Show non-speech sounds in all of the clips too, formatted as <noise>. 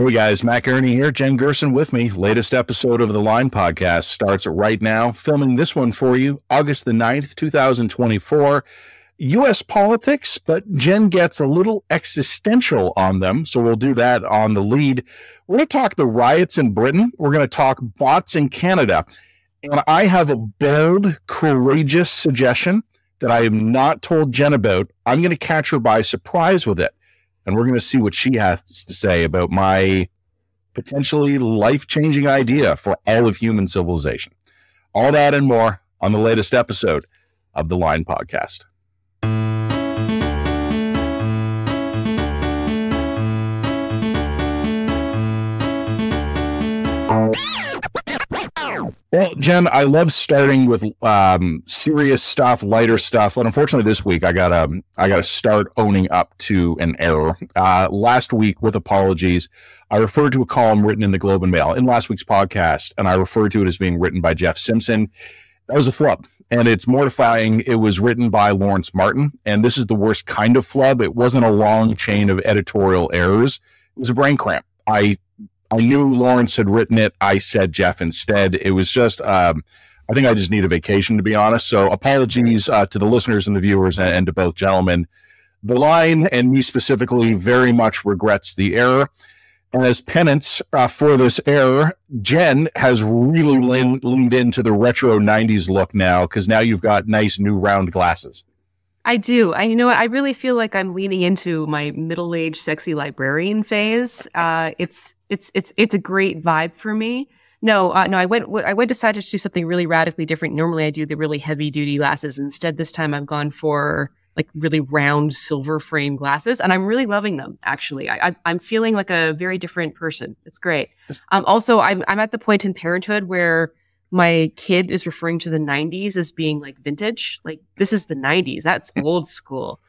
Hey guys, Matt Gurney here, Jen Gerson with me. Latest episode of the Line podcast starts right now. Filming this one for you, August the 9th, 2024. US politics, but Jen gets a little existential on them. So we'll do that on the lead. We're going to talk the riots in Britain. We're going to talk bots in Canada. And I have a bold, courageous suggestion that I have not told Jen about. I'm going to catch her by surprise with it and we're going to see what she has to say about my potentially life changing idea for all of human civilization. All that and more on the latest episode of the Line Podcast. Well, Jen, I love starting with um, serious stuff, lighter stuff. But unfortunately, this week I got to I got to start owning up to an error. Uh, last week, with apologies, I referred to a column written in the Globe and Mail in last week's podcast, and I referred to it as being written by Jeff Simpson. That was a flub, and it's mortifying. It was written by Lawrence Martin, and this is the worst kind of flub. It wasn't a long chain of editorial errors. It was a brain cramp. I I knew Lawrence had written it. I said Jeff instead. It was just, um, I think I just need a vacation, to be honest. So apologies uh, to the listeners and the viewers and, and, to both gentlemen. The line, and me specifically, very much regrets the error. And as penance uh, for this error, Jen has really leaned, leaned into the retro 90s look now because now you've got nice new round glasses. I do. I you know what? I really feel like I'm leaning into my middle-aged sexy librarian phase. Uh, it's it's it's it's a great vibe for me. No, uh, no, I went I went decided to do something really radically different. Normally, I do the really heavy-duty glasses. Instead, this time I've gone for like really round silver frame glasses, and I'm really loving them. Actually, I, I am feeling like a very different person. It's great. Um, also, I'm I'm at the point in parenthood where my kid is referring to the 90s as being like vintage. Like this is the 90s. That's <laughs> old school.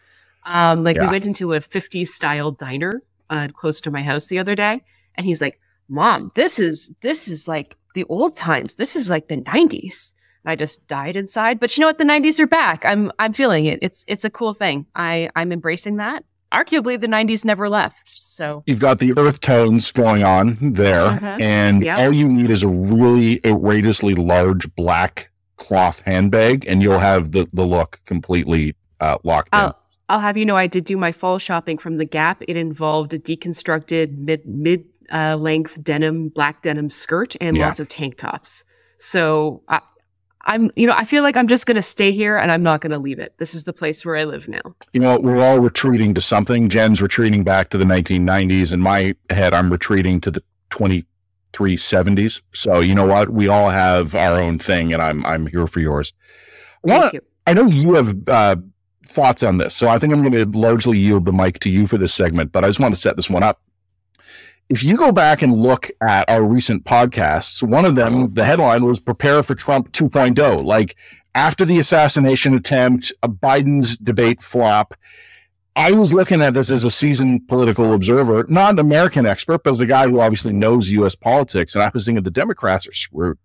Um, like yeah. we went into a 50s style diner uh, close to my house the other day, and he's like, "Mom, this is this is like the old times. This is like the 90s." And I just died inside. But you know what? The 90s are back. I'm I'm feeling it. It's it's a cool thing. I I'm embracing that arguably the 90s never left. So you've got the earth tones going on there, uh-huh. and yep. all you need is a really outrageously large black cloth handbag, and you'll have the, the look completely uh, locked I'll, in. I'll have you know, I did do my fall shopping from the Gap. It involved a deconstructed mid mid uh, length denim, black denim skirt, and yeah. lots of tank tops. So I, I'm, you know, I feel like I'm just going to stay here and I'm not going to leave it. This is the place where I live now. You know, we're all retreating to something. Jen's retreating back to the 1990s. In my head, I'm retreating to the 2370s. So, you know what? We all have our own thing and I'm, I'm here for yours. Thank you. I know you have, uh, thoughts on this. So I think I'm going to largely yield the mic to you for this segment, but I just want to set this one up if you go back and look at our recent podcasts, one of them, the headline was Prepare for Trump 2.0. Like after the assassination attempt, a Biden's debate flop. I was looking at this as a seasoned political observer, not an American expert, but as a guy who obviously knows U.S. politics. And I was thinking the Democrats are screwed.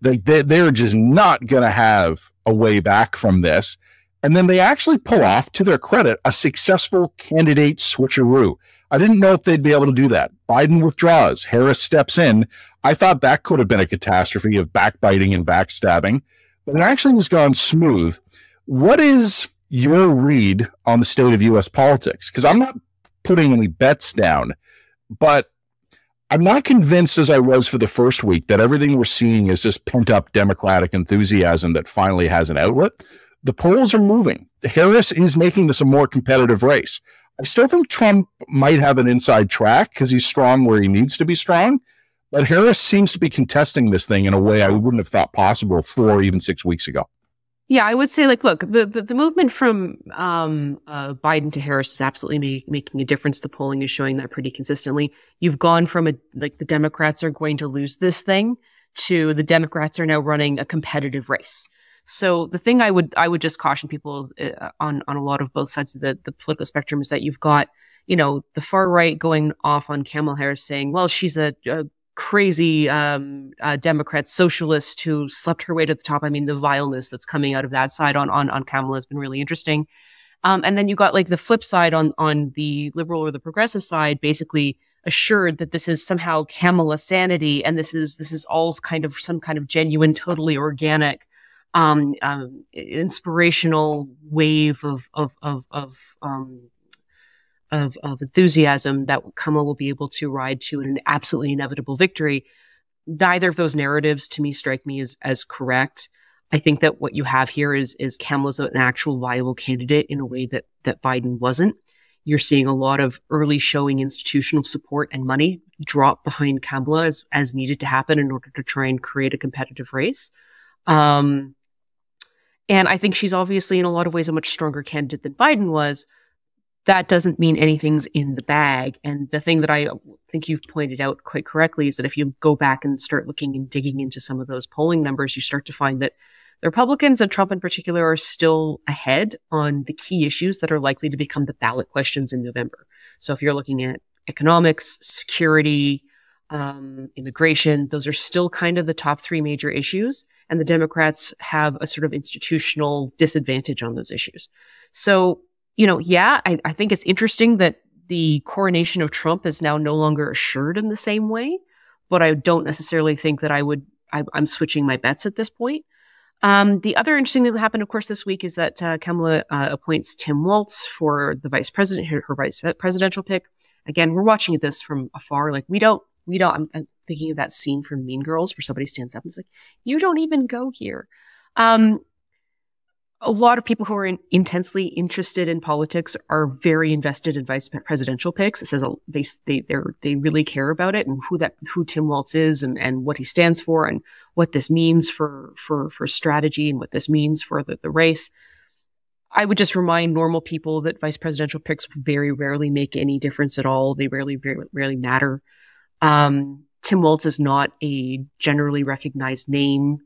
They, they, they're just not going to have a way back from this. And then they actually pull off, to their credit, a successful candidate switcheroo. I didn't know if they'd be able to do that. Biden withdraws, Harris steps in. I thought that could have been a catastrophe of backbiting and backstabbing, but it actually has gone smooth. What is your read on the state of U.S. politics? Because I'm not putting any bets down, but I'm not convinced as I was for the first week that everything we're seeing is this pent up Democratic enthusiasm that finally has an outlet. The polls are moving. Harris is making this a more competitive race. I still think Trump might have an inside track because he's strong where he needs to be strong. But Harris seems to be contesting this thing in a way I wouldn't have thought possible four or even six weeks ago. Yeah, I would say like, look, the the, the movement from um, uh, Biden to Harris is absolutely making a difference. The polling is showing that pretty consistently. You've gone from a like the Democrats are going to lose this thing to the Democrats are now running a competitive race. So the thing I would I would just caution people is, uh, on on a lot of both sides of the the political spectrum is that you've got you know the far right going off on Kamala Harris saying, well, she's a, a crazy um, uh, Democrat socialist who slept her way to the top. I mean, the vileness that's coming out of that side on on on Kamala has been really interesting. Um, and then you got like the flip side on on the liberal or the progressive side, basically assured that this is somehow Kamala sanity and this is this is all kind of some kind of genuine, totally organic, um, um, inspirational wave of of of of, um, of of enthusiasm that Kamala will be able to ride to an absolutely inevitable victory. Neither of those narratives to me strike me as as correct. I think that what you have here is is Kamala's an actual viable candidate in a way that that Biden wasn't. You're seeing a lot of early showing institutional support and money drop behind Kamala as, as needed to happen in order to try and create a competitive race. Um, and I think she's obviously in a lot of ways a much stronger candidate than Biden was. That doesn't mean anything's in the bag. And the thing that I think you've pointed out quite correctly is that if you go back and start looking and digging into some of those polling numbers, you start to find that the Republicans and Trump in particular are still ahead on the key issues that are likely to become the ballot questions in November. So if you're looking at economics, security, um, immigration, those are still kind of the top three major issues. And the Democrats have a sort of institutional disadvantage on those issues. So, you know, yeah, I, I think it's interesting that the coronation of Trump is now no longer assured in the same way, but I don't necessarily think that I would, I, I'm switching my bets at this point. Um, the other interesting thing that happened, of course, this week is that uh, Kamala uh, appoints Tim Walz for the vice president, her, her, vice presidential pick. Again, we're watching this from afar. Like we don't, we don't. I'm, I'm, thinking of that scene from Mean Girls where somebody stands up and is like, "You don't even go here." Um, a lot of people who are in, intensely interested in politics are very invested in vice presidential picks. It says they they they they really care about it and who that who Tim Walz is and and what he stands for and what this means for for for strategy and what this means for the, the race. I would just remind normal people that vice presidential picks very rarely make any difference at all. They rarely very rarely matter. Um, Tim Walz is not a generally recognized name,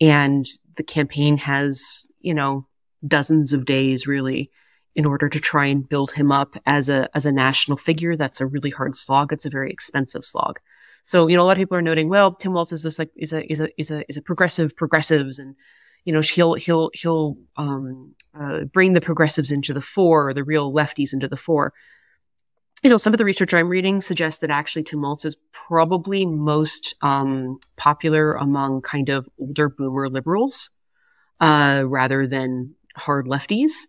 and the campaign has you know, dozens of days really in order to try and build him up as a as a national figure. That's a really hard slog. It's a very expensive slog. So, you know, a lot of people are noting, well, Tim Walz is this like is a is a is a is a progressive progressives and you know, he'll he'll he'll um, uh, bring the progressives into the fore, or the real lefties into the fore. You know, some of the research I'm reading suggests that actually Walz is probably most um, popular among kind of older boomer liberals uh, rather than hard lefties.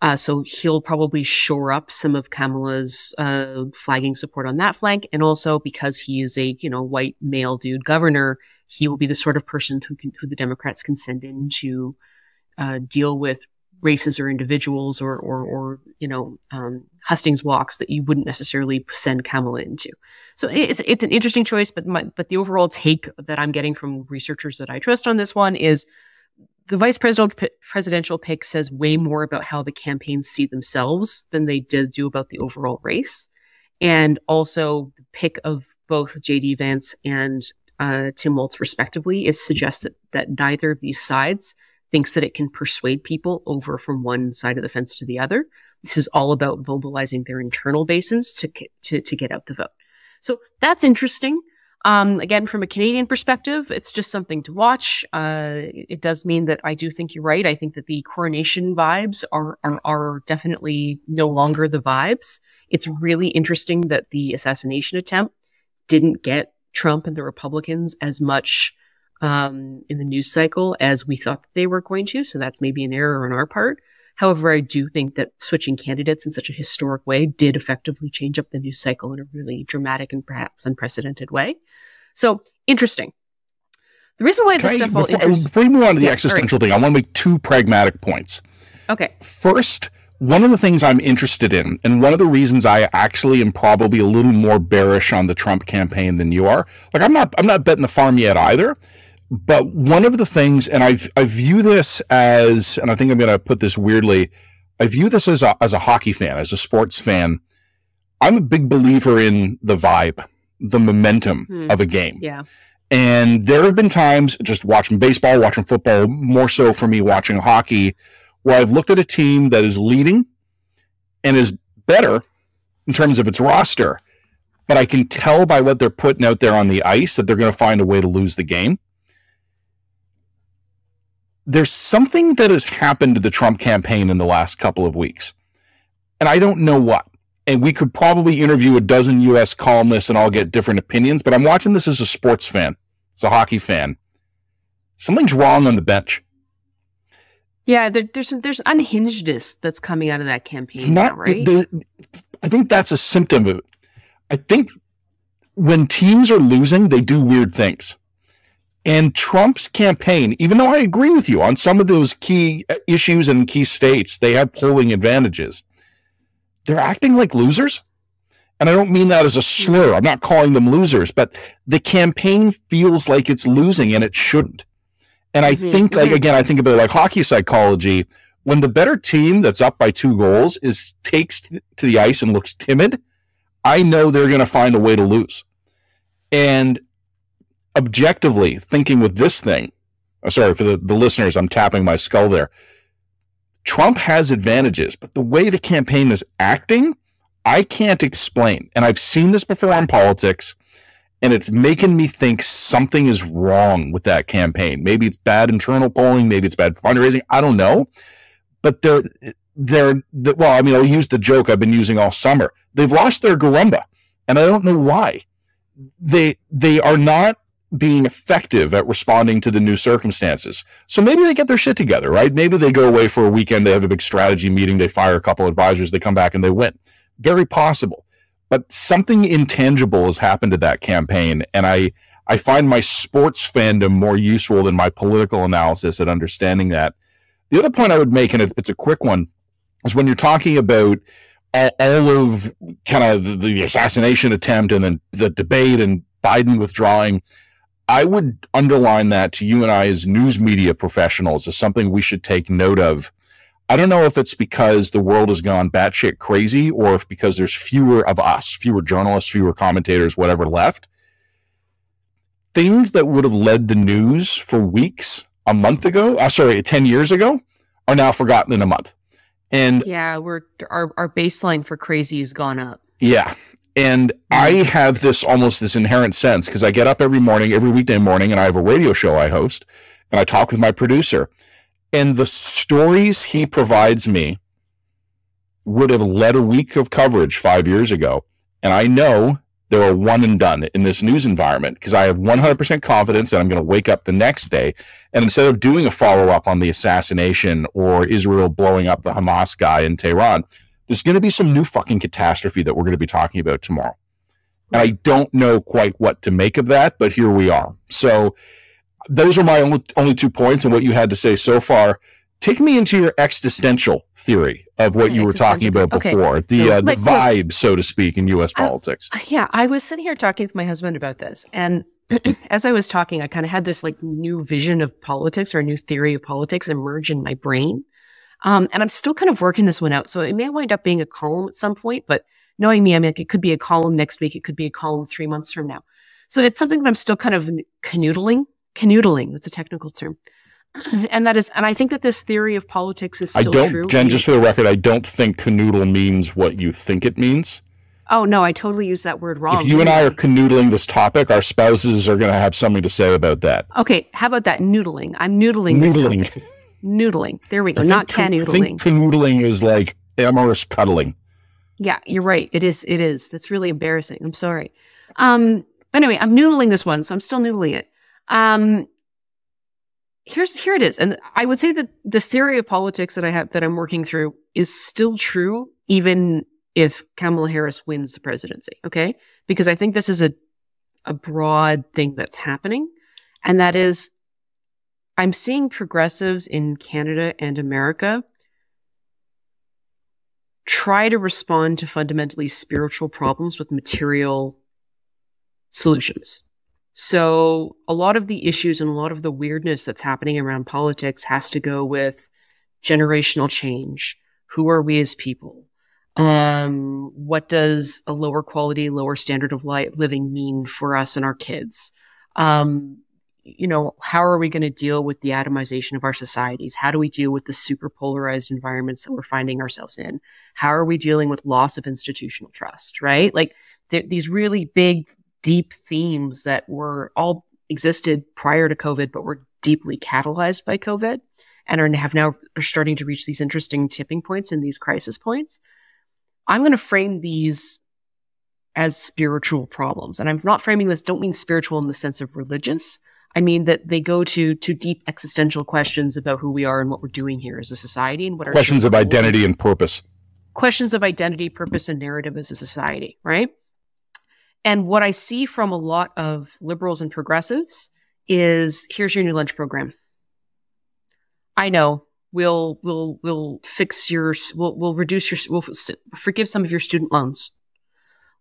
Uh, so he'll probably shore up some of Kamala's uh, flagging support on that flank, and also because he is a you know white male dude governor, he will be the sort of person who, can, who the Democrats can send in to uh, deal with races or individuals or or, or you know um, hustings walks that you wouldn't necessarily send Kamala into. So it's it's an interesting choice, but my, but the overall take that I'm getting from researchers that I trust on this one is the vice presidential presidential pick says way more about how the campaigns see themselves than they did do about the overall race. And also the pick of both JD Vance and uh, Tim Walz respectively is suggests that, that neither of these sides thinks that it can persuade people over from one side of the fence to the other. This is all about mobilizing their internal bases to, to, to get out the vote. So that's interesting. Um, again, from a Canadian perspective, it's just something to watch. Uh, it does mean that I do think you're right. I think that the coronation vibes are, are, are definitely no longer the vibes. It's really interesting that the assassination attempt didn't get Trump and the Republicans as much um, in the news cycle as we thought they were going to. So that's maybe an error on our part. However, I do think that switching candidates in such a historic way did effectively change up the news cycle in a really dramatic and perhaps unprecedented way. So interesting. The reason why this stuff I, before, before we move on to the yeah, existential right. thing, I want to make two pragmatic points. Okay. First, one of the things I'm interested in, and one of the reasons I actually am probably a little more bearish on the Trump campaign than you are, like I'm not, I'm not betting the farm yet either. But one of the things, and I I view this as, and I think I'm going to put this weirdly, I view this as a as a hockey fan, as a sports fan. I'm a big believer in the vibe, the momentum hmm. of a game. Yeah. And there have been times just watching baseball, watching football, more so for me watching hockey, where I've looked at a team that is leading and is better in terms of its roster, but I can tell by what they're putting out there on the ice that they're going to find a way to lose the game there's something that has happened to the Trump campaign in the last couple of weeks. And I don't know what. and we could probably interview a dozen US columnists and all get different opinions, but I'm watching this as a sports fan, as a hockey fan. Something's wrong on the bench. Yeah, there, there's there's unhingedness that's coming out of that campaign, not, now, right? The, I think that's a symptom of it. I think when teams are losing, they do weird things. And Trump's campaign, even though I agree with you on some of those key issues and key states, they have polling advantages. They're acting like losers. And I don't mean that as a slur. I'm not calling them losers, but the campaign feels like it's losing and it shouldn't. And I mm-hmm. think, like, again, I think about like hockey psychology. When the better team that's up by two goals is takes to the ice and looks timid, I know they're going to find a way to lose. And objectively thinking with this thing, oh, sorry for the, the listeners, I'm tapping my skull there. Trump has advantages, but the way the campaign is acting, I can't explain. And I've seen this before on politics, and it's making me think something is wrong with that campaign. Maybe it's bad internal polling, maybe it's bad fundraising. I don't know. But they're they're well, I mean, I'll use the joke I've been using all summer. They've lost their Garumba, and I don't know why. They they are not being effective at responding to the new circumstances. So maybe they get their shit together, right? Maybe they go away for a weekend, they have a big strategy meeting, they fire a couple advisors, they come back and they win. Very possible. But something intangible has happened to that campaign. And I, I find my sports fandom more useful than my political analysis at understanding that. The other point I would make, and it's a quick one, is when you're talking about all of kind of the assassination attempt and then the debate and Biden withdrawing, I would underline that to you and I as news media professionals as something we should take note of. I don't know if it's because the world has gone batshit crazy or if because there's fewer of us, fewer journalists, fewer commentators, whatever left. Things that would have led the news for weeks a month ago, uh, sorry, 10 years ago, are now forgotten in a month. And yeah, we're our, our baseline for crazy has gone up. Yeah. And I mm. have this almost this inherent sense because I get up every morning, every weekday morning, and I have a radio show I host and I talk with my producer. And the stories he provides me would have led a week of coverage five years ago. And I know they're a one and done in this news environment because I have 100% confidence that I'm going to wake up the next day. And instead of doing a follow up on the assassination or Israel blowing up the Hamas guy in Tehran, there's going to be some new fucking catastrophe that we're going to be talking about tomorrow. And I don't know quite what to make of that, but here we are. So those are my only, only two points and what you had to say so far. Take me into your existential theory of what you were talking about before, okay. the so, uh, the like, vibe, look, so to speak, in U.S. politics. yeah, I was sitting here talking with my husband about this, and <clears throat> as I was talking, I kind of had this like new vision of politics or a new theory of politics emerge in my brain. Um, and I'm still kind of working this one out. So it may wind up being a column at some point, but knowing me, I mean, it could be a column next week. It could be a column three months from now. So it's something that I'm still kind of canoodling, canoodling. That's a technical term. <clears throat> and that is, and I think that this theory of politics is still I don't, true. Jen, just for the record, I don't think canoodle means what you think it means. Oh no, I totally use that word wrong. If you and I are canoodling this topic, our spouses are going to have something to say about that. Okay, how about that noodling? I'm noodling. Noodling. Noodling. There we go. Not canoodling. I think canoodling is like amorous cuddling. Yeah, you're right. It is. It is. That's really embarrassing. I'm sorry. Um. Anyway, I'm noodling this one, so I'm still noodling it. Um. Here's here it is, and I would say that this theory of politics that I have that I'm working through is still true, even if Kamala Harris wins the presidency. Okay, because I think this is a a broad thing that's happening, and that is I'm seeing progressives in Canada and America try to respond to fundamentally spiritual problems with material solutions. So, a lot of the issues and a lot of the weirdness that's happening around politics has to go with generational change. Who are we as people? Um, what does a lower quality, lower standard of life living mean for us and our kids? Um, you know, how are we going to deal with the atomization of our societies? How do we deal with the super polarized environments that we're finding ourselves in? How are we dealing with loss of institutional trust, right? Like th- these really big, deep themes that were all existed prior to COVID, but were deeply catalyzed by COVID and are have now are starting to reach these interesting tipping points and these crisis points. I'm going to frame these as spiritual problems. And I'm not framing this, don't mean spiritual in the sense of religious. I mean that they go to to deep existential questions about who we are and what we're doing here as a society and what are questions of identity and purpose. Questions of identity, purpose, and narrative as a society, right? And what I see from a lot of liberals and progressives is here's your new lunch program. I know we'll we'll we'll fix your we'll we'll reduce your we'll forgive some of your student loans.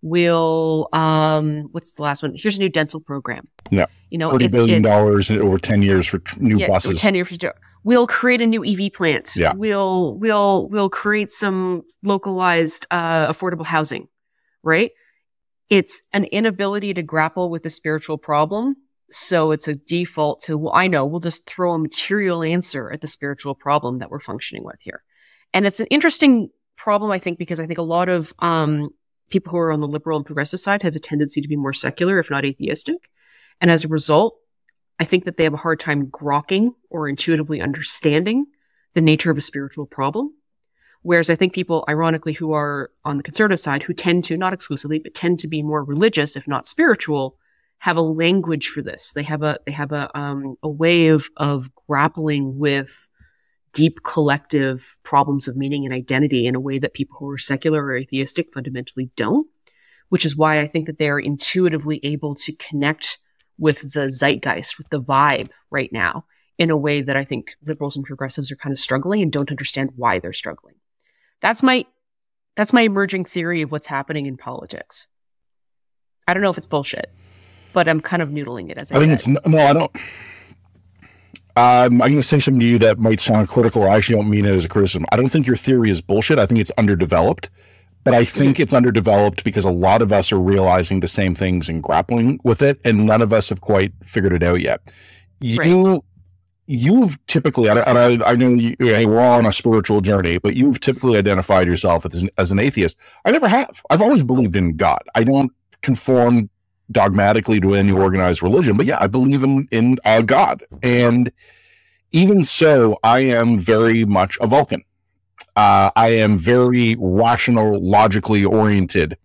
We'll um what's the last one? Here's a new dental program. Yeah, you know, thirty billion dollars over ten years for new yeah, buses. Ten years. For, we'll create a new EV plant. Yeah. We'll we'll we'll create some localized uh, affordable housing. Right. It's an inability to grapple with the spiritual problem so it's a default to, well, I know we'll just throw a material answer at the spiritual problem that we're functioning with here. And it's an interesting problem, I think, because I think a lot of um, people who are on the liberal and progressive side have a tendency to be more secular, if not atheistic. And as a result, I think that they have a hard time grokking or intuitively understanding the nature of a spiritual problem. Whereas I think people, ironically, who are on the conservative side, who tend to, not exclusively, but tend to be more religious, if not spiritual, have a language for this. They have a they have a um, a way of of grappling with deep collective problems of meaning and identity in a way that people who are secular or atheistic fundamentally don't. Which is why I think that they are intuitively able to connect with the zeitgeist, with the vibe right now, in a way that I think liberals and progressives are kind of struggling and don't understand why they're struggling. That's my that's my emerging theory of what's happening in politics. I don't know if it's bullshit but I'm kind of noodling it as I, I think said. it's no, I don't. Um, I'm going to say something to you that might sound critical. I actually don't mean it as a criticism. I don't think your theory is bullshit. I think it's underdeveloped, but I think it's underdeveloped because a lot of us are realizing the same things and grappling with it, and none of us have quite figured it out yet. You, right. you've typically, and I, I know you, we're all on a spiritual journey, but you've typically identified yourself as an, as an atheist. I never have. I've always believed in God. I don't conform dogmatically to any organized religion, but yeah, I believe in in uh, God, and even so, I am very much a Vulcan. Uh, I am very rational, logically oriented.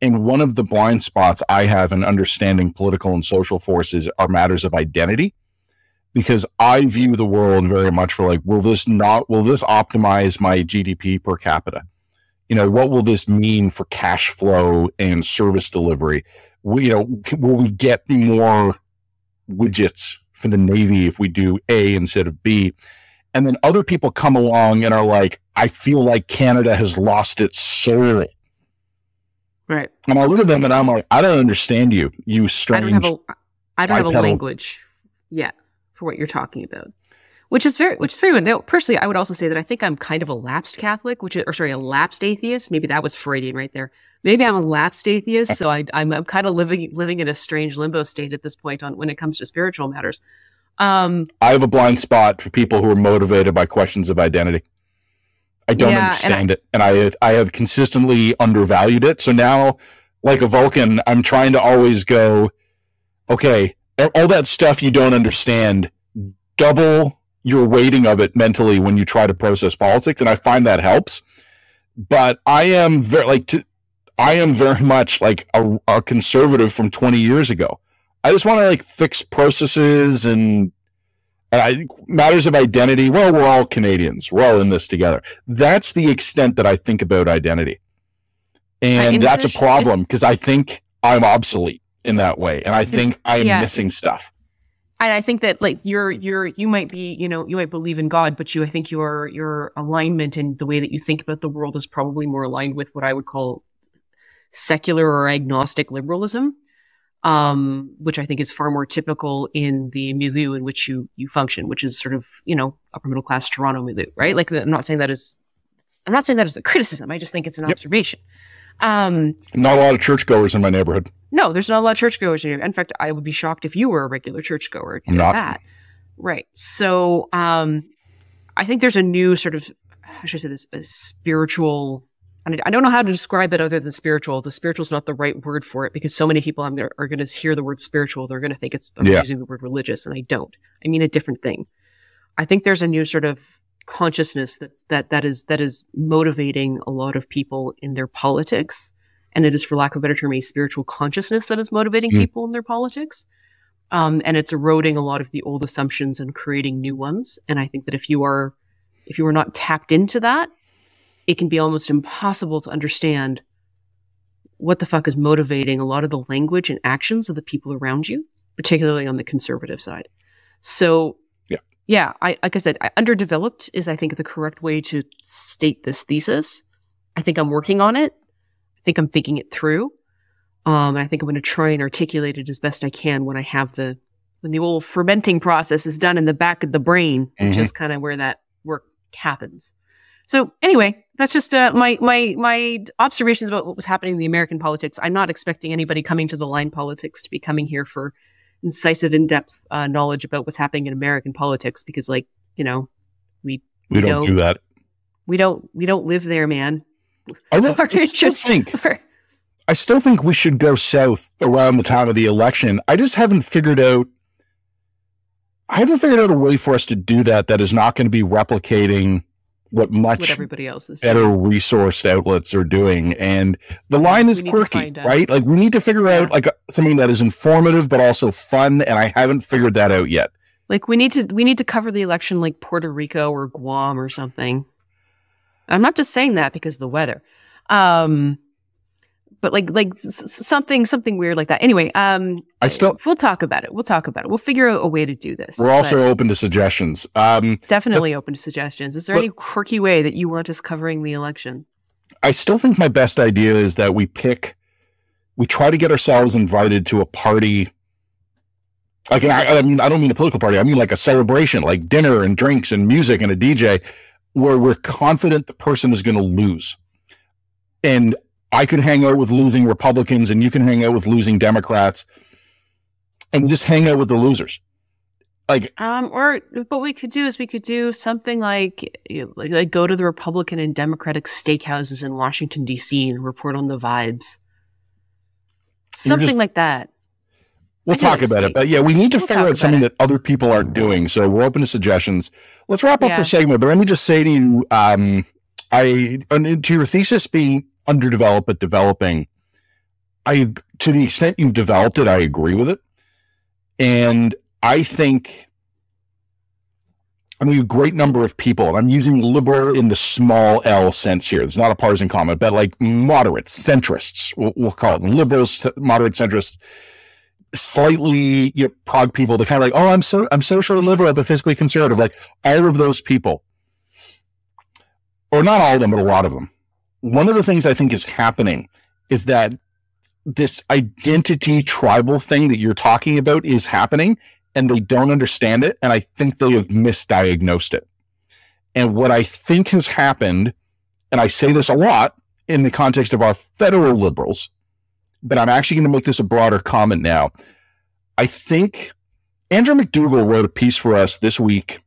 And one of the blind spots I have in understanding political and social forces are matters of identity, because I view the world very much for like, will this not, will this optimize my GDP per capita? You know, what will this mean for cash flow and service delivery? We, you know, will we get more widgets for the Navy if we do A instead of B? And then other people come along and are like, I feel like Canada has lost its soul. Right. And I look at them and I'm like, I don't understand you, you strange. I don't have a, I don't have a language yet for what you're talking about which is very, which is very. Now, personally, I would also say that I think I'm kind of a lapsed Catholic, which is, or sorry, a lapsed atheist. Maybe that was Freudian right there. Maybe I'm a lapsed atheist, so I, I'm, I'm kind of living living in a strange limbo state at this point on when it comes to spiritual matters. Um, I have a blind spot for people who are motivated by questions of identity. I don't yeah, understand and I, it, and I I have consistently undervalued it. So now, like a Vulcan, I'm trying to always go, okay, all that stuff you don't understand, double your weighting of it mentally when you try to process politics. And I find that helps. But I am very like, to, I am very <laughs> much like a, a conservative from 20 years ago. I just want to like fix processes and I, matters of identity. Well, we're all Canadians. We're all in this together. That's the extent that I think about identity. And that's a problem because I think I'm obsolete in that way. And I think I am yeah. missing stuff and I think that like you're you're you might be you know you might believe in God, but you I think your your alignment and the way that you think about the world is probably more aligned with what I would call secular or agnostic liberalism, um, which I think is far more typical in the milieu in which you you function, which is sort of you know upper middle class Toronto milieu, right? Like I'm not saying that is I'm not saying that as a criticism. I just think it's an yep. observation. Um, not a lot of churchgoers in my neighborhood. No, there's not a lot of churchgoers in here. In fact, I would be shocked if you were a regular churchgoer. I'm not. That. Right. So um, I think there's a new sort of, how should I say this, a spiritual. I don't know how to describe it other than spiritual. The spiritual is not the right word for it because so many people I'm gonna, are going to hear the word spiritual. They're going to think it's I'm yeah. using the word religious, and I don't. I mean a different thing. I think there's a new sort of consciousness that that that is that is motivating a lot of people in their politics. And it is for lack of a better term a spiritual consciousness that is motivating mm. people in their politics. Um, and it's eroding a lot of the old assumptions and creating new ones. And i think that if you are if you are not tapped into that it can be almost impossible to understand what the fuck is motivating a lot of the language and actions of the people around you particularly on the conservative side. So yeah, I like I said, I, underdeveloped is I think the correct way to state this thesis. I think I'm working on it. I think I'm thinking it through. Um, and I think I'm going to try and articulate it as best I can when I have the when the old fermenting process is done in the back of the brain, mm-hmm. which is kind of where that work happens. So anyway, that's just uh, my my my observations about what was happening in the American politics. I'm not expecting anybody coming to the line politics to be coming here for incisive, in depth uh, knowledge about what's happening in American politics because, like, you know, we we, don't, don't, do that. We don't we don't live there, man. I, <laughs> I still just, think <laughs> I still think we should go south around the time of the election. I just haven't figured out. I haven't figured out a way for us to do that that is not going to be replicating what much what everybody else is better resourced outlets are doing. And the line is quirky, right? Like we need to figure yeah. out like something that is informative but also fun. And I haven't figured that out yet. Like we need to we need to cover the election like Puerto Rico or Guam or something. I'm not just saying that because of the weather. Um, but like like something something weird like that. Anyway, um, I still we'll talk about it. We'll talk about it. We'll figure out a way to do this. We're also open to suggestions. Um, definitely open to suggestions. Is there any quirky way that you want us covering the election? I still think my best idea is that we pick, we try to get ourselves invited to a party. Like I, I mean, I don't mean a political party. I mean like a celebration, like dinner and drinks and music and a DJ, where we're confident the person is going to lose. And I could hang out with losing Republicans and you can hang out with losing Democrats and just hang out with the losers. Like, um, or what we could do is we could do something like, like, like go to the Republican and Democratic steakhouses in Washington D.C. and report on the vibes, something just, like that. We'll talk about it, but yeah, we need to we'll figure out something it. that other people aren't doing. So we're open to suggestions. Let's wrap up yeah. the segment, but let me just say to you, um, I to your thesis being underdeveloped but developing. I to the extent you've developed it, I agree with it. And I think I mean a great number of people, and I'm using liberal in the small L sense here. It's not a partisan comment, but like moderates, centrists, we'll, we'll call it liberals, moderate centrists, slightly you know, prog people, they're kind of like, oh, I'm so I'm socially liberal, but fiscally conservative. Like all of those people, or not all of them, but a lot of them one of the things I think is happening is that this identity tribal thing that you're talking about is happening and they don't understand it. And I think they have misdiagnosed it. And what I think has happened, and I say this a lot in the context of our federal liberals, but I'm actually going to make this a broader comment now. I think Andrew MacDougall wrote a piece for us this week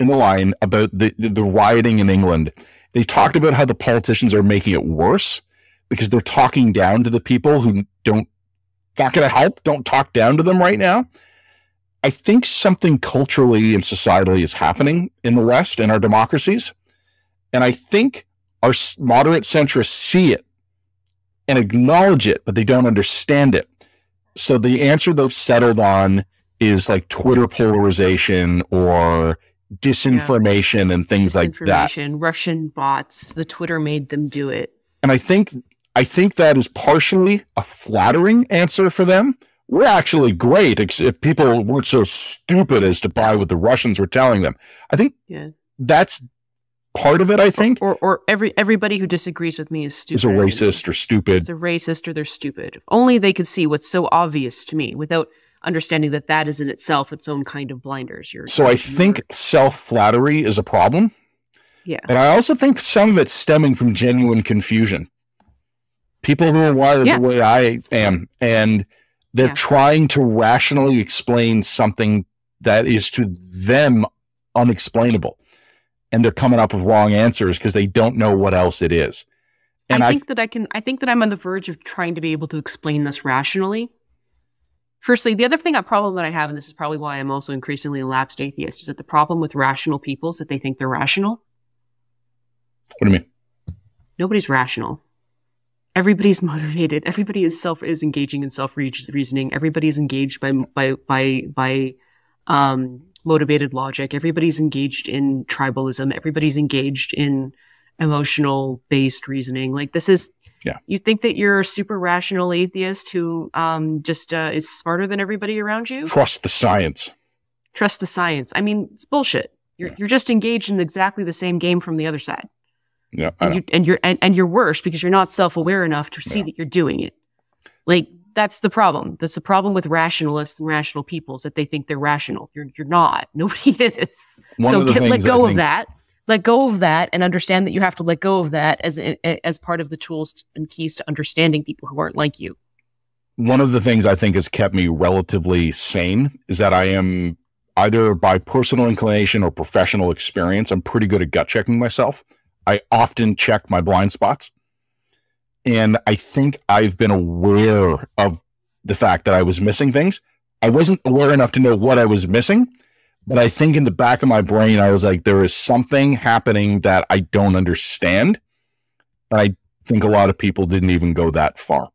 in the line about the, the, the rioting in England they talked about how the politicians are making it worse because they're talking down to the people who don't not going to help. Don't talk down to them right now. I think something culturally and societally is happening in the West and our democracies. And I think our moderate centrists see it and acknowledge it, but they don't understand it. So the answer they've settled on is like Twitter polarization or disinformation yeah. and things like that. Russian bots, the Twitter made them do it. And I think I think that is partially a flattering answer for them. We're actually great if people weren't so stupid as to buy what the Russians were telling them. I think yeah. that's part of it. I think, or, or, or every everybody who disagrees with me is stupid. Is a racist or stupid. Is a racist or they're stupid. If only they could see what's so obvious to me without understanding that that is in itself its own kind of blinders. You're, so I think self flattery is a problem. Yeah. And I also think some of it's stemming from genuine confusion. People who are wired yeah. the way I am, and they're yeah. trying to rationally explain something that is to them unexplainable. And they're coming up with wrong answers because they don't know what else it is. And I think I, that I can, I think that I'm on the verge of trying to be able to explain this rationally Firstly, the other thing, a problem that I have, and this is probably why I'm also increasingly a lapsed atheist, is that the problem with rational people is that they think they're rational. What do you mean? Nobody's rational. Everybody's <laughs> motivated. Everybody is self is engaging in self reasoning. Everybody is engaged by by by by um, motivated logic. Everybody's engaged in tribalism. Everybody's engaged in emotional based reasoning. Like this is yeah. You think that you're a super rational atheist who um, just uh, is smarter than everybody around you? Trust the science. Trust the science. I mean, it's bullshit. You're yeah. you're just engaged in exactly the same game from the other side. Yeah, and, you, and you're and, and you're worse because you're not self aware enough to see yeah. that you're doing it. Like that's the problem. That's the problem with rationalists and rational people is that they think they're rational. You're you're not. <laughs> Nobody is. One so get, let go of that let go of that and understand that you have to let go of that as as part of the tools and keys to understanding people who aren't like you. One of the things I think has kept me relatively sane is that I am either by personal inclination or professional experience, I'm pretty good at gut checking myself. I often check my blind spots. And I think I've been aware of the fact that I was missing things. I wasn't aware enough to know what I was missing, but I think in the back of my brain, I was like, there is something happening that I don't understand. I think a lot of people didn't even go that far.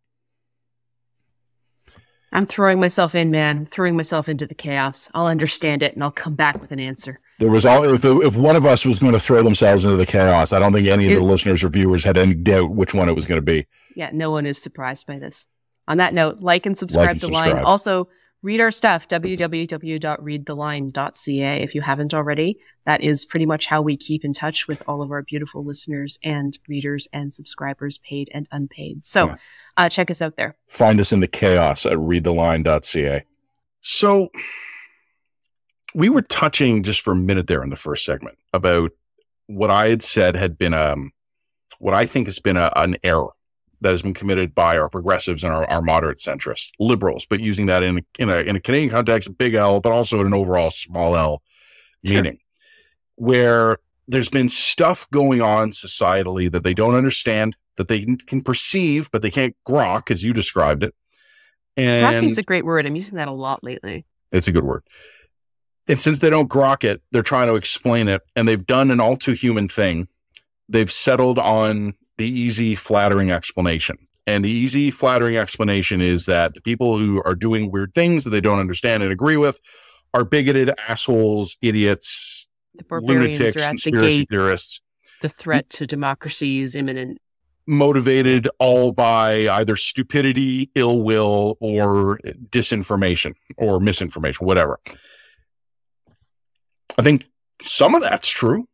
I'm throwing myself in, man. I'm throwing myself into the chaos. I'll understand it and I'll come back with an answer. There was all if, if one of us was going to throw themselves into the chaos, I don't think any of the listeners or viewers had any doubt which one it was going to be. Yeah, no one is surprised by this. On that note, like and subscribe like and to subscribe. Line. Also, read our stuff, www.readtheline.ca, if you haven't already. That is pretty much how we keep in touch with all of our beautiful listeners and readers and subscribers, paid and unpaid. So yeah. uh, check us out there. Find us in the chaos at readtheline.ca. So we were touching just for a minute there in the first segment about what I had said had been um, what I think has been a, an error that has been committed by our progressives and our, our moderate centrists, liberals, but using that in in a in a Canadian context, big L, but also in an overall small L meaning, sure. where there's been stuff going on societally that they don't understand, that they can perceive, but they can't grok, as you described it. And is a great word. I'm using that a lot lately. It's a good word. And since they don't grok it, they're trying to explain it, and they've done an all too human thing. They've settled on the easy, flattering explanation. And the easy, flattering explanation is that the people who are doing weird things that they don't understand and agree with are bigoted assholes, idiots, lunatics, conspiracy the theorists. The threat to democracy is imminent. Motivated all by either stupidity, ill will, or disinformation or misinformation, whatever. I think some of that's true.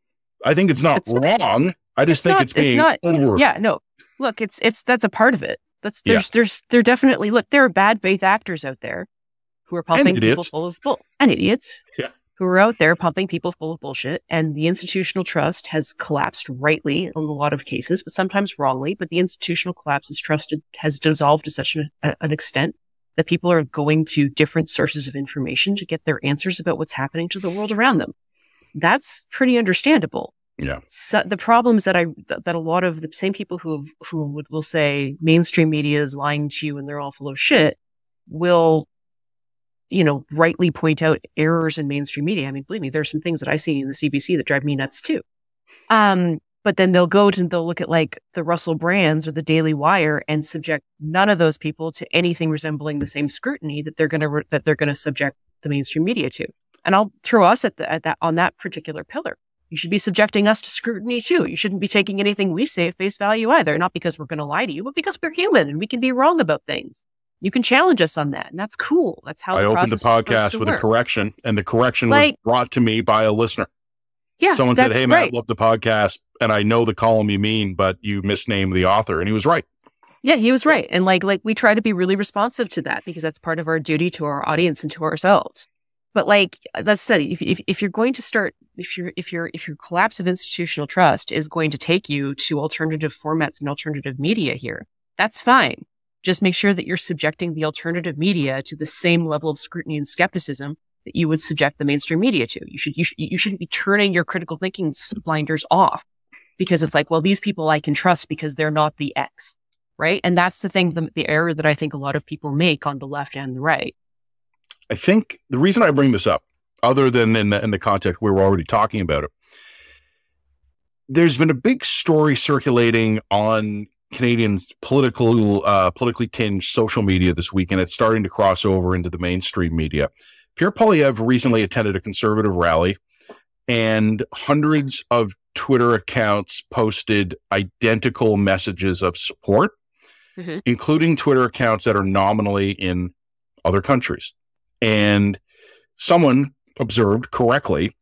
I think it's not it's wrong. I just it's think not, it's being it's not, over. Yeah, no. Look, it's it's that's a part of it. That's there's yeah. there's there definitely look there are bad faith actors out there who are pumping people full of bull and idiots. Yeah. Who are out there pumping people full of bullshit, and the institutional trust has collapsed rightly in a lot of cases, but sometimes wrongly. But the institutional collapse is trusted has dissolved to such an, a, an extent that people are going to different sources of information to get their answers about what's happening to the world around them. That's pretty understandable. Yeah. So the problems that I that a lot of the same people who who would, will say mainstream media is lying to you and they're all full of shit will you know rightly point out errors in mainstream media. I mean, believe me, there's some things that I see in the CBC that drive me nuts too. Um, but then they'll go to they'll look at like the Russell Brands or the Daily Wire and subject none of those people to anything resembling the same scrutiny that they're going to re- that they're to subject the mainstream media to. And I'll throw us at, the, at that on that particular pillar you should be subjecting us to scrutiny too. You shouldn't be taking anything we say at face value either, not because we're going to lie to you, but because we're human and we can be wrong about things. You can challenge us on that, and that's cool. That's how I opened the podcast with work. a correction, and the correction like, was brought to me by a listener. Yeah, someone said, "Hey, Matt, I love the podcast, and I know the column you mean, but you misnamed the author," and he was right. Yeah, he was right, and like like we try to be really responsive to that because that's part of our duty to our audience and to ourselves. But like let's say if, if, if you're going to start if your if your if your collapse of institutional trust is going to take you to alternative formats and alternative media here, that's fine. Just make sure that you're subjecting the alternative media to the same level of scrutiny and skepticism that you would subject the mainstream media to. You should you, sh- you shouldn't be turning your critical thinking blinders off because it's like, well, these people I can trust because they're not the X, right? And that's the thing, the, the error that I think a lot of people make on the left and the right I think the reason I bring this up, other than in the, in the context we were already talking about it, there's been a big story circulating on Canadians' political, uh, politically tinged social media this week, and it's starting to cross over into the mainstream media. Pierre Poilievre recently attended a conservative rally, and hundreds of Twitter accounts posted identical messages of support, mm-hmm. including Twitter accounts that are nominally in other countries. And someone observed correctly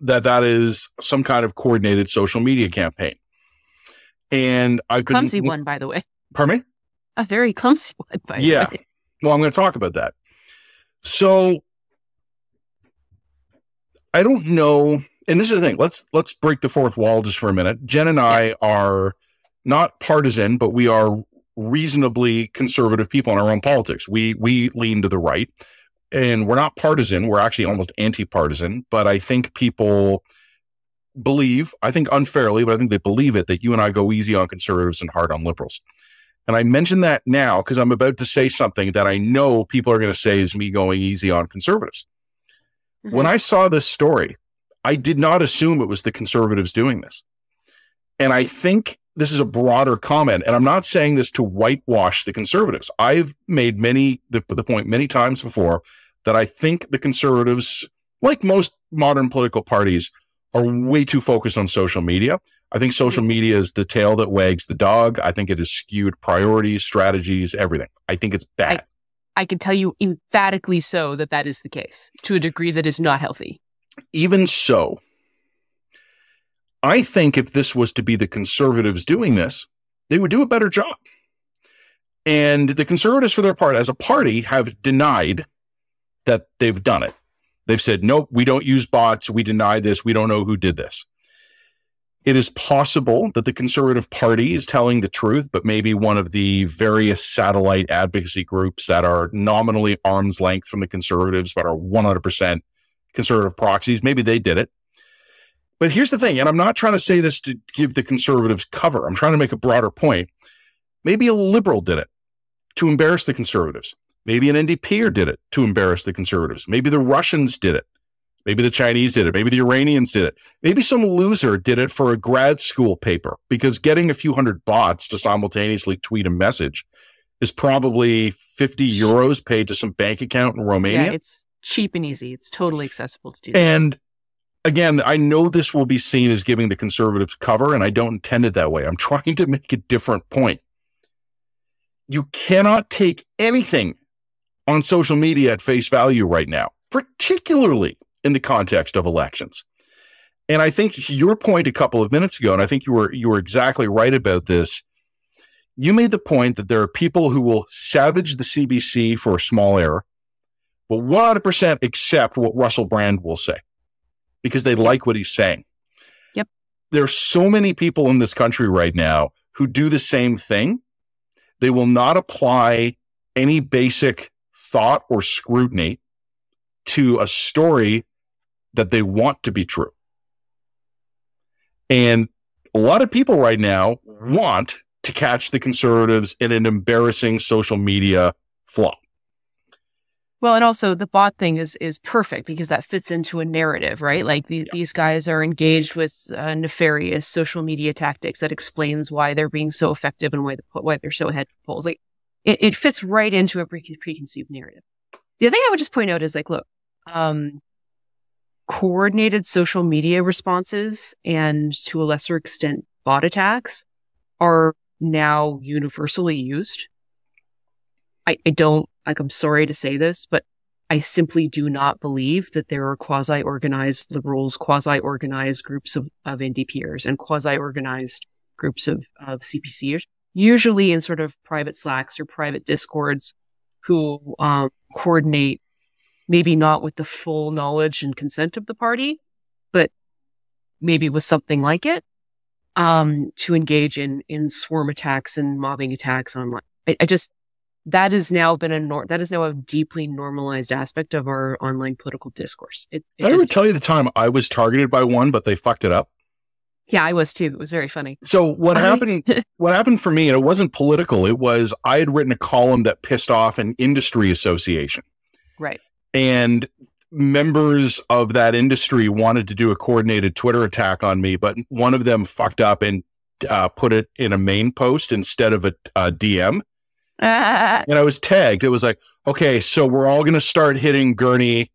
that that is some kind of coordinated social media campaign. And I've been, clumsy one, by the way. Pardon me? A very clumsy <laughs> one, by yeah. the way. Well, I'm going to talk about that. So I don't know, and this is the thing. Let's let's break the fourth wall just for a minute. Jen and I yeah. are not partisan, but we are reasonably conservative people in our own politics. We we lean to the right and we're not partisan. We're actually almost anti-partisan, but I think people believe, I think unfairly, but I think they believe it that you and I go easy on conservatives and hard on liberals. And I mention that now because I'm about to say something that I know people are going to say is me going easy on conservatives. Mm-hmm. When I saw this story, I did not assume it was the conservatives doing this. And I think this is a broader comment, and I'm not saying this to whitewash the conservatives. I've made many the, the point many times before that I think the conservatives, like most modern political parties, are way too focused on social media. I think social mm-hmm. media is the tail that wags the dog. I think it has skewed priorities, strategies, everything. I think it's bad. I, I can tell you emphatically so that that is the case to a degree that is not healthy. Even so, I think if this was to be the conservatives doing this, they would do a better job. And the conservatives, for their part, as a party, have denied that they've done it. They've said, nope, we don't use bots. We deny this. We don't know who did this. It is possible that the Conservative Party is telling the truth, but maybe one of the various satellite advocacy groups that are nominally arm's length from the Conservatives, but are 100% conservative proxies, maybe they did it. But here's the thing, and I'm not trying to say this to give the conservatives cover. I'm trying to make a broader point. Maybe a liberal did it to embarrass the conservatives. Maybe an NDPer did it to embarrass the conservatives. Maybe the Russians did it. Maybe the Chinese did it. Maybe the Iranians did it. Maybe some loser did it for a grad school paper because getting a few hundred bots to simultaneously tweet a message is probably 50 euros paid to some bank account in Romania. Yeah, it's cheap and easy. It's totally accessible to do. And again, I know this will be seen as giving the conservatives cover, and I don't intend it that way. I'm trying to make a different point. You cannot take anything on social media at face value right now, particularly in the context of elections. And I think your point a couple of minutes ago, and I think you were you were exactly right about this. You made the point that there are people who will savage the CBC for a small error, but 100% accept what Russell Brand will say because they like what he's saying. Yep. There's so many people in this country right now who do the same thing. They will not apply any basic thought or scrutiny to a story that they want to be true. And a lot of people right now want to catch the conservatives in an embarrassing social media flop. Well, and also the bot thing is is perfect because that fits into a narrative, right? Like the, yeah. these guys are engaged with uh, nefarious social media tactics that explains why they're being so effective and why, the, why they're so ahead of polls. Like it, it fits right into a pre- preconceived narrative. The other thing I would just point out is like, look, um, coordinated social media responses and to a lesser extent bot attacks are now universally used. I, I don't like, I'm sorry to say this, but I simply do not believe that there are quasi organized liberals, quasi organized groups of, of NDPers and quasi organized groups of, of CPCers, usually in sort of private Slacks or private Discords who um, coordinate, maybe not with the full knowledge and consent of the party, but maybe with something like it, um, to engage in, in swarm attacks and mobbing attacks online. I, I just, that has now been a nor- that is now a deeply normalized aspect of our online political discourse. It, it I just, would tell you the time I was targeted by one, but they fucked it up. Yeah, I was too. It was very funny. So what I... happened? <laughs> what happened for me? And it wasn't political. It was I had written a column that pissed off an industry association. Right. and members of that industry wanted to do a coordinated Twitter attack on me, but one of them fucked up and uh, put it in a main post instead of a, a DM. <laughs> And I was tagged. It was like, okay, so we're all going to start hitting Gurney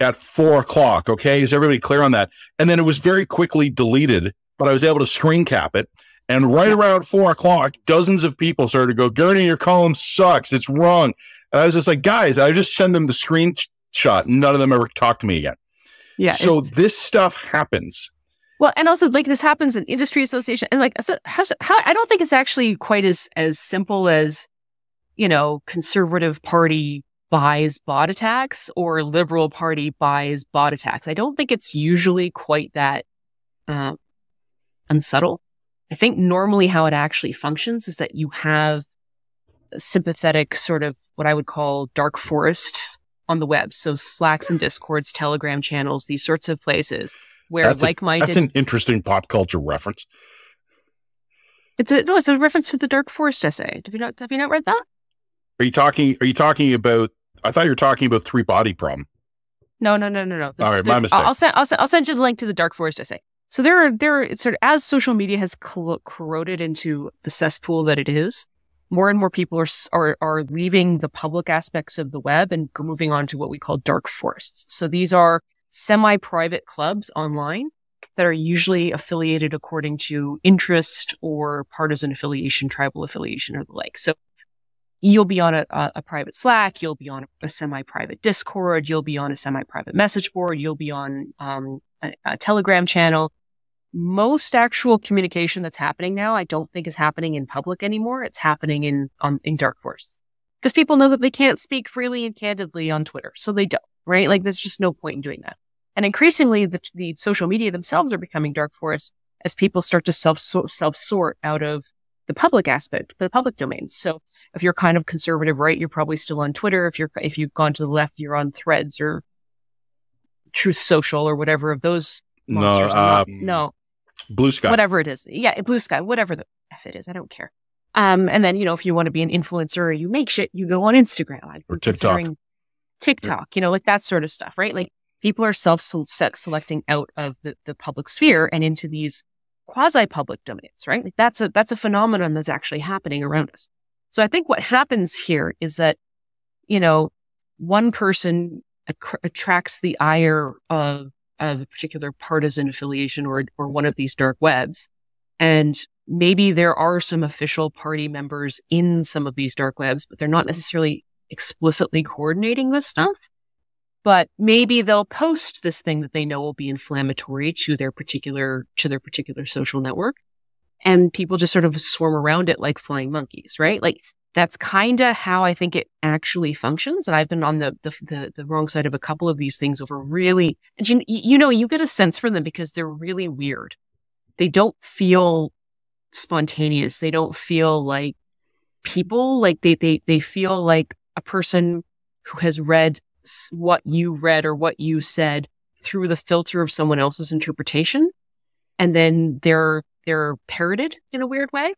at four o'clock. Okay. Is everybody clear on that? And then it was very quickly deleted, but I was able to screen cap it. And right around four o'clock, dozens of people started to go, Gurney, your column sucks. It's wrong. And I was just like, guys, I just send them the screenshot. None of them ever talked to me again. yeah. so this stuff happens. Well, and also like this happens in industry association, and like so how's, how I don't think it's actually quite as as simple as you know conservative party buys bot attacks or liberal party buys bot attacks. I don't think it's usually quite that uh, unsubtle. I think normally how it actually functions is that you have sympathetic sort of what I would call dark forests on the web. So Slacks and Discords, Telegram channels, these sorts of places where That's like-minded That's an interesting pop culture reference. It's a no, it's a reference to the Dark Forest essay. Have you not have you not read that? Are you talking? Are you talking about? I thought you were talking about three body problem. No, no, no, no, no. This- All right, there- my mistake. I'll, send I'll send I'll send you the link to the Dark Forest essay. So there are there are sort of as social media has corroded into the cesspool that it is, more and more people are are are leaving the public aspects of the web and moving on to what we call dark forests. So these are semi-private clubs online that are usually affiliated according to interest or partisan affiliation, tribal affiliation, or the like. So you'll be on a, a, private Slack, you'll be on a, semi-private Discord, you'll be on a semi-private message board, you'll be on um, a, a Telegram channel. Most actual communication that's happening now, I don't think is happening in public anymore. It's happening in on in dark forests because people know that they can't speak freely and candidly on Twitter, so they don't. Right? Like, there's just no point in doing that. And increasingly, the, the social media themselves are becoming dark forests as people start to self self sort out of the public aspect, the public domains. So if you're kind of conservative right, you're probably still on Twitter. If you're if you've gone to the left, you're on Threads or Truth Social or whatever of those No, monsters. I'm um, no, Blue Sky. whatever it is. Yeah, Blue Sky, whatever the f it is, I don't care. Um, and then you know if you want to be an influencer or you make shit, you go on Instagram I'd Or TikTok. TikTok, you know, like that sort of stuff, right? Like people are self selecting out of the, the public sphere and into these quasi public domains, right? Like that's a that's a phenomenon that's actually happening around us. So I think what happens here is that, you know, one person attracts the ire of of a particular partisan affiliation or or one of these dark webs, and maybe there are some official party members in some of these dark webs, but they're not necessarily explicitly coordinating this stuff. But maybe they'll post this thing that they know will be inflammatory to their particular to their particular social network, and people just sort of swarm around it like flying monkeys, right? Like that's kind of how I think it actually functions. And I've been on the, the the the wrong side of a couple of these things over really, and you you know you get a sense from them because they're really weird. They don't feel spontaneous. They don't feel like people. Like they they they feel like a person who has read what you read or what you said through the filter of someone else's interpretation, and then they're they're parroted in a weird way.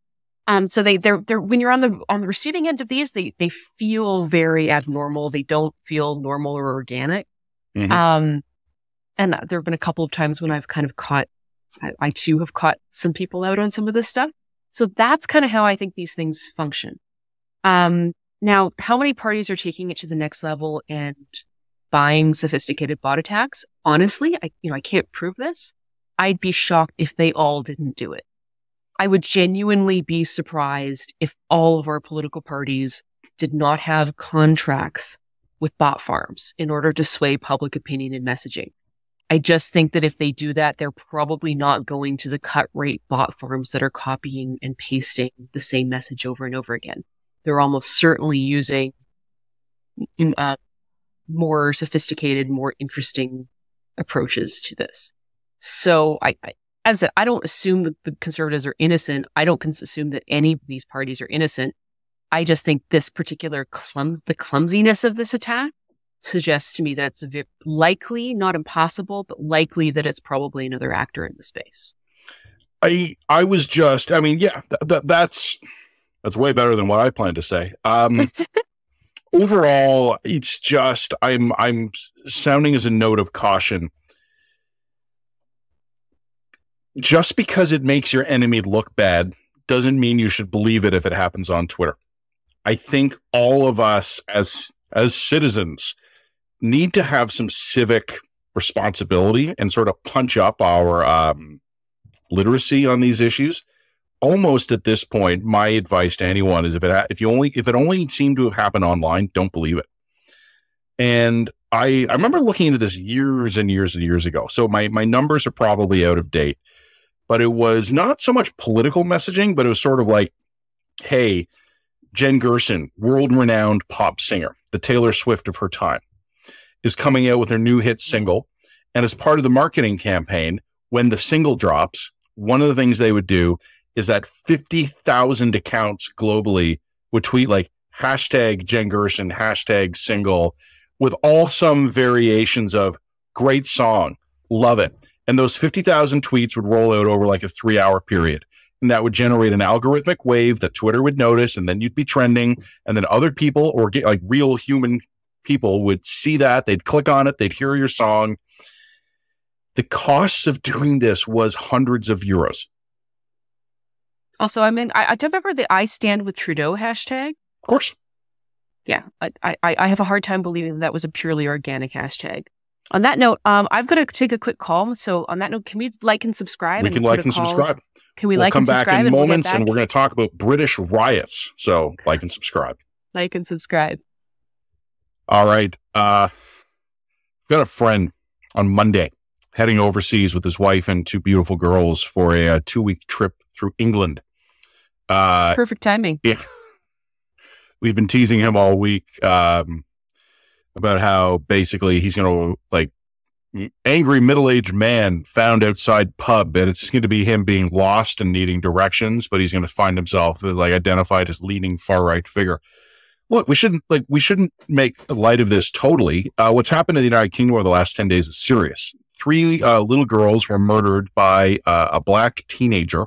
Um, so they they're they're when you're on the on the receiving end of these, they they feel very abnormal. They don't feel normal or organic. Mhm. Um, and there have been a couple of times when I've kind of caught, I, I too have caught some people out on some of this stuff. So that's kind of how I think these things function. Um, now, how many parties are taking it to the next level and buying sophisticated bot attacks? Honestly, I you know I can't prove this. I'd be shocked if they all didn't do it. I would genuinely be surprised if all of our political parties did not have contracts with bot farms in order to sway public opinion and messaging. I just think that if they do that, they're probably not going to the cut rate bot farms that are copying and pasting the same message over and over again. They're almost certainly using mm, uh, more sophisticated, more interesting approaches to this. So I, I as I said, I don't assume that the conservatives are innocent. I don't assume that any of these parties are innocent. I just think this particular clums, the clumsiness of this attack suggests to me that it's likely, not impossible, but likely that it's probably another actor in the space. I I was just. I mean, yeah, th- th- that's that's way better than what I planned to say. Um, <laughs> overall, it's just I'm I'm sounding as a note of caution. Just because it makes your enemy look bad doesn't mean you should believe it if it happens on Twitter. I think all of us as as citizens need to have some civic responsibility and sort of punch up our um, literacy on these issues. Almost at this point, my advice to anyone is if it if you only if it only seemed to have happened online, don't believe it. And I I remember looking into this years and years and years ago. So my my numbers are probably out of date, but it was not so much political messaging, but it was sort of like, hey, Jen Gerson, world renowned pop singer, the Taylor Swift of her time, is coming out with her new hit single. And as part of the marketing campaign, when the single drops, one of the things they would do is that 50,000 accounts globally would tweet like hashtag Jen Gerson, hashtag single with all some variations of great song, love it. And those 50,000 tweets would roll out over like a three hour period and that would generate an algorithmic wave that Twitter would notice, and then you'd be trending, and then other people or get like real human people would see that, they'd click on it, they'd hear your song. The costs of doing this was hundreds of euros. Also, I mean, I, I remember the "I stand with Trudeau" hashtag. Of course. Yeah, I, I, I have a hard time believing that, that was a purely organic hashtag. On that note, um, I've got to take a quick call. So, on that note, can we like and subscribe? We and can like and subscribe. Can we we'll like come and back subscribe? in we'll moments, back? and we're going to talk about British riots. So, like and subscribe. like and subscribe. All right. Uh, got a friend on Monday heading overseas with his wife and two beautiful girls for a, uh two week trip through England. Uh, Perfect timing. Yeah. <laughs> We've been teasing him all week um, about how basically he's going to like angry middle-aged man found outside pub and it's going to be him being lost and needing directions but he's going to find himself like identified as leading far right figure look we shouldn't like we shouldn't make light of this totally uh, what's happened in the united kingdom over the last 10 days is serious three uh, little girls were murdered by uh, a black teenager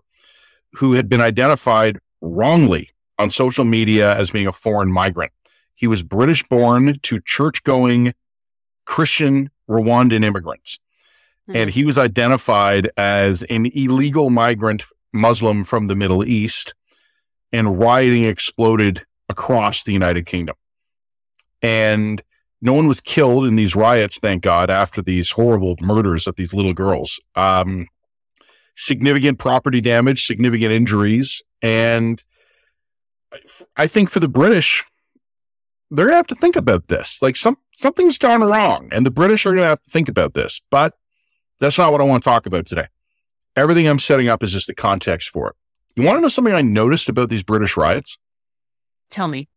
who had been identified wrongly on social media as being a foreign migrant he was british born to church going christian Rwandan immigrants. Hmm. And he was identified as an illegal migrant Muslim from the Middle East, and rioting exploded across the United Kingdom. And no one was killed in these riots, thank God, after these horrible murders of these little girls. Um, significant property damage, significant injuries. And I think for the British, they're gonna have to think about this. Like some something's gone wrong, and the British are gonna have to think about this. But that's not what I want to talk about today. Everything I'm setting up is just the context for it. You want to know something I noticed about these British riots? Tell me.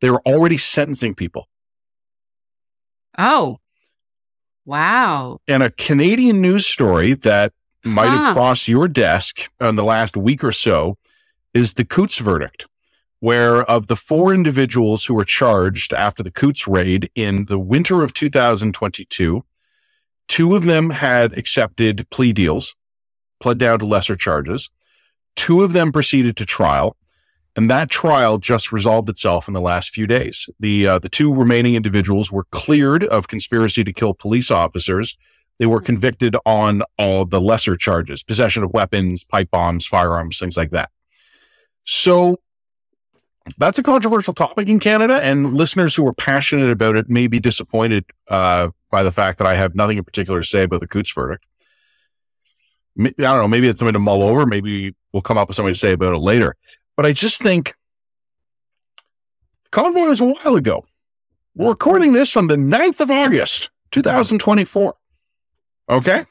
They were already sentencing people. Oh, wow. And a Canadian news story that might Huh. have crossed your desk in the last week or so is the Coots verdict, where of the four individuals who were charged after the Coots raid in the winter of 2022, two of them had accepted plea deals, pled down to lesser charges. Two of them proceeded to trial, and that trial just resolved itself in the last few days. The uh, the two remaining individuals were cleared of conspiracy to kill police officers. They were convicted on all the lesser charges: possession of weapons, pipe bombs, firearms, things like that. So that's a controversial topic in Canada, and listeners who are passionate about it may be disappointed uh, by the fact that I have nothing in particular to say about the Coots verdict. I don't know. Maybe it's something to mull over. Maybe we'll come up with something to say about it later. But I just think convoy was a while ago. We're recording this on the 9th of August, 2024. Okay?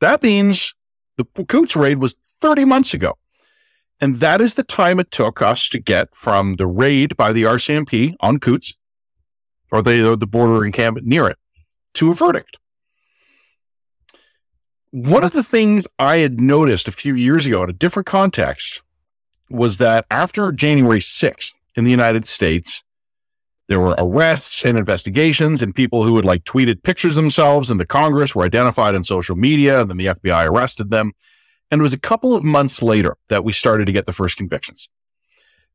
That means the Coots raid was 30 months ago. And that is the time it took us to get from the raid by the RCMP on Coots, or the, the border encampment near it, to a verdict. One of the things I had noticed a few years ago in a different context was that after January 6th in the United States, there were arrests and investigations, and people who had like tweeted pictures themselves in the Congress were identified on social media, and then the FBI arrested them. And it was a couple of months later that we started to get the first convictions.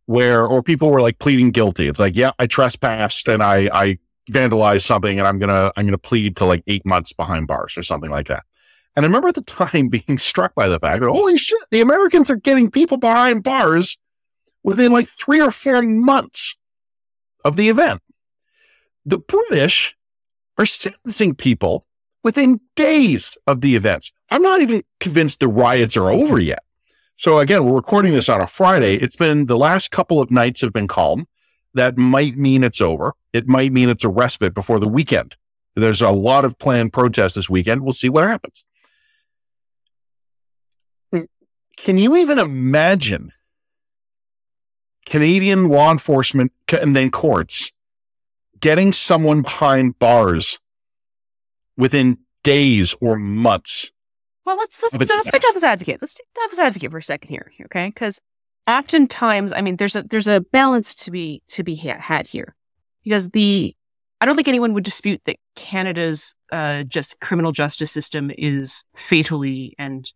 where, or people were like pleading guilty. It's like, yeah, I trespassed and I, I vandalized something and I'm going to, I'm going to plead to like eight months behind bars or something like that. And I remember at the time <laughs> being struck by the fact that, holy shit, the Americans are getting people behind bars within like three or four months of the event. The British are sentencing people within days of the events. I'm not even convinced the riots are over yet. So again, we're recording this on a Friday. It's been the last couple of nights have been calm. That might mean it's over. It might mean it's a respite before the weekend. There's a lot of planned protests this weekend. We'll see what happens. Can you even imagine Canadian law enforcement and then courts getting someone behind bars within days or months? Well, let's let's, let's play devil's advocate. Let's take devil's advocate for a second here, okay? Because oftentimes, I mean, there's a there's a balance to be to be had here, because the I don't think anyone would dispute that Canada's uh, just criminal justice system is fatally and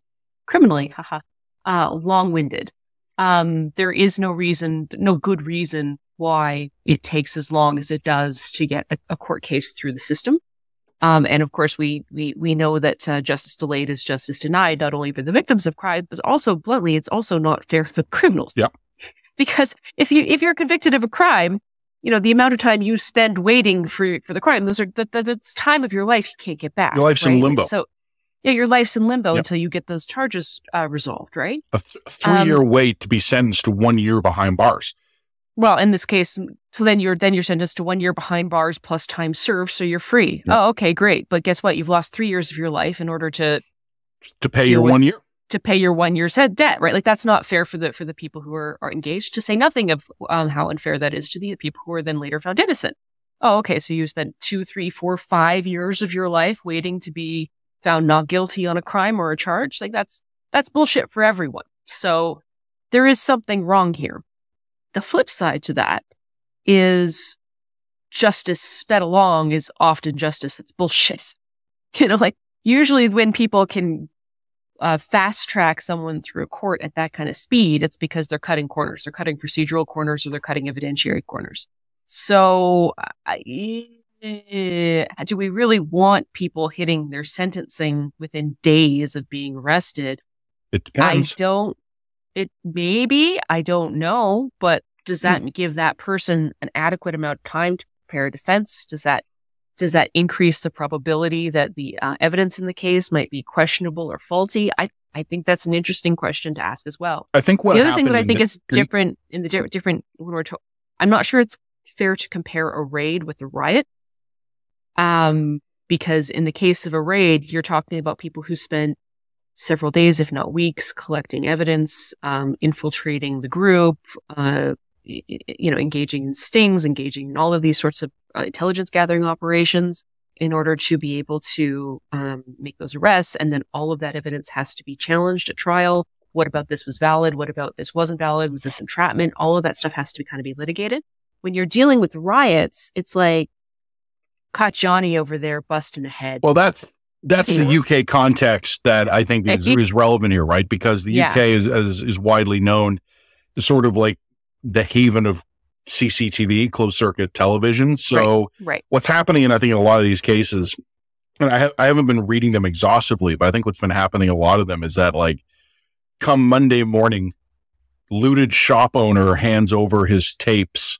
criminally, <laughs> haha, uh, long-winded. Um, there is no reason, no good reason why it takes as long as it does to get a, a court case through the system. Um, and of course, we we we know that uh, justice delayed is justice denied, not only for the victims of crime, but also bluntly, it's also not fair for the criminals. Yeah. Because if you if you're convicted of a crime, you know the amount of time you spend waiting for for the crime, those are that, that's time of your life you can't get back. Your life's right? in limbo. So yeah, your life's in limbo yep. until you get those charges uh, resolved, right? A, th- three year um, wait to be sentenced to one year behind bars. Well, in this case, so then you're then you're sentenced to one year behind bars plus time served, so you're free. Yep. Oh, okay, great. But guess what? You've lost three years of your life in order to to pay your one year to pay your one year's debt, right? Like that's not fair for the for the people who are, are engaged. To say nothing of um, how unfair that is to the people who are then later found innocent. Oh, okay. So you spent two, three, four, five years of your life waiting to be found not guilty on a crime or a charge. Like that's, that's bullshit for everyone. So there is something wrong here. The flip side to that is justice sped along is often justice that's bullshit. <laughs> You know, like usually when people can uh, fast track someone through a court at that kind of speed, it's because they're cutting corners. They're cutting procedural corners or they're cutting evidentiary corners. So I, Eh, do we really want people hitting their sentencing within days of being arrested? It depends. I don't. It maybe I don't know, but does that mm. give that person an adequate amount of time to prepare a defense? Does that does that increase the probability that the uh, evidence in the case might be questionable or faulty? I I think that's an interesting question to ask as well. I think what the other thing that I think is different in the di- different when we're to- I'm not sure it's fair to compare a raid with a riot um, because in the case of a raid, you're talking about people who spent several days, if not weeks, collecting evidence, um, infiltrating the group, uh, you know, engaging in stings, engaging in all of these sorts of uh, intelligence gathering operations in order to be able to um, make those arrests. And then all of that evidence has to be challenged at trial. What about this was valid? What about this wasn't valid? Was this entrapment? All of that stuff has to be kind of be litigated. When you're dealing with riots, it's like caught Johnny over there busting a head. Well, that's that's the UK context that I think is, is relevant here, right? Because the yeah. UK is, is, is widely known as sort of like the haven of CCTV, closed circuit television. So, right, right. what's happening, and I think in a lot of these cases, and I, ha- I haven't been reading them exhaustively, but I think what's been happening a lot of them is that like come Monday morning, looted shop owner hands over his tapes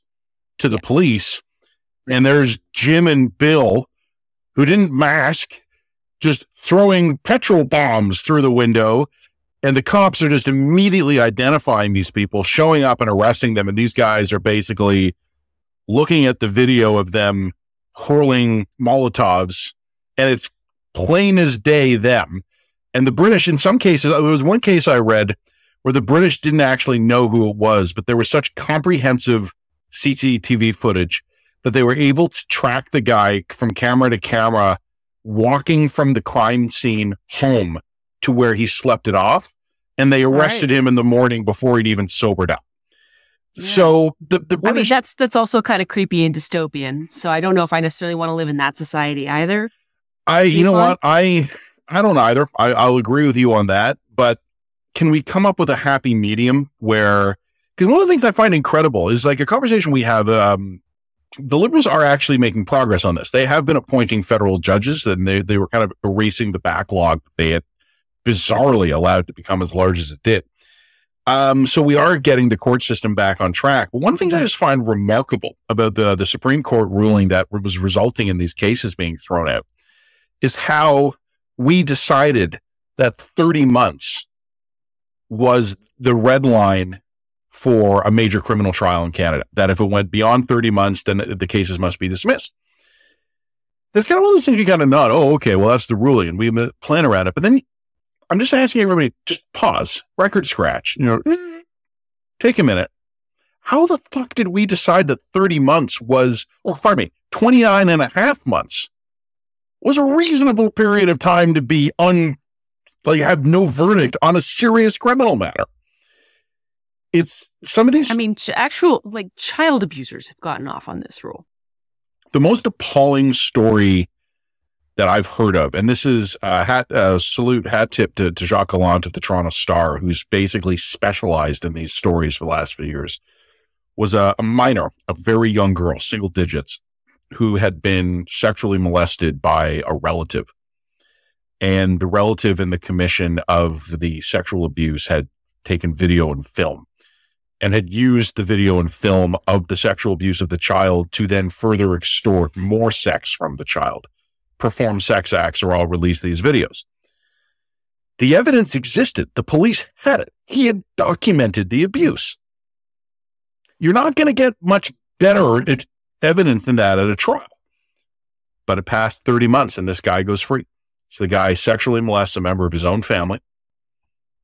to the yeah. police and there's Jim and Bill who didn't mask, just throwing petrol bombs through the window. And the cops are just immediately identifying these people, showing up and arresting them. And these guys are basically looking at the video of them hurling Molotovs, and it's plain as day them. And the British, in some cases, there was one case I read where the British didn't actually know who it was, but there was such comprehensive CCTV footage that they were able to track the guy from camera to camera walking from the crime scene home to where he slept it off. And they arrested right. him in the morning before he'd even sobered up. Yeah. So the, the British- I mean that's that's also kind of creepy and dystopian. So I don't know if I necessarily want to live in that society either. I you know fun. what I I don't either. I, I'll agree with you on that. But can we come up with a happy medium where Because one of the things I find incredible is like a conversation we have. Um, the liberals are actually making progress on this. They have been appointing federal judges, and they they were kind of erasing the backlog they had bizarrely allowed to become as large as it did. Um, so we are getting the court system back on track. But one thing I just find remarkable about the the Supreme Court ruling that was resulting in these cases being thrown out is how we decided that 30 months was the red line for a major criminal trial in Canada. That if it went beyond 30 months, then the cases must be dismissed. That's kind of one of those things you kind of nod. Oh, okay, well, that's the ruling, and we plan around it. But then I'm just asking everybody, just pause, record scratch, you know, take a minute. How the fuck did we decide that 30 months was, or pardon me, 29 and a half months was a reasonable period of time to be un, like have no verdict on a serious criminal matter? It's some of these. I mean, actual like child abusers have gotten off on this rule. The most appalling story that I've heard of, and this is a hat uh, salute hat tip to, to Jacques Gallant of the Toronto Star, who's basically specialized in these stories for the last few years, was a, a minor, a very young girl, single digits, who had been sexually molested by a relative. And the relative in the commission of the sexual abuse had taken video and film and had used the video and film of the sexual abuse of the child to then further extort more sex from the child perform sex acts or I'll release these videos. The evidence existed. The police had it. He had documented the abuse. You're not going to get much better evidence than that at a trial. But it passed 30 months and this guy goes free. So the guy sexually molests a member of his own family,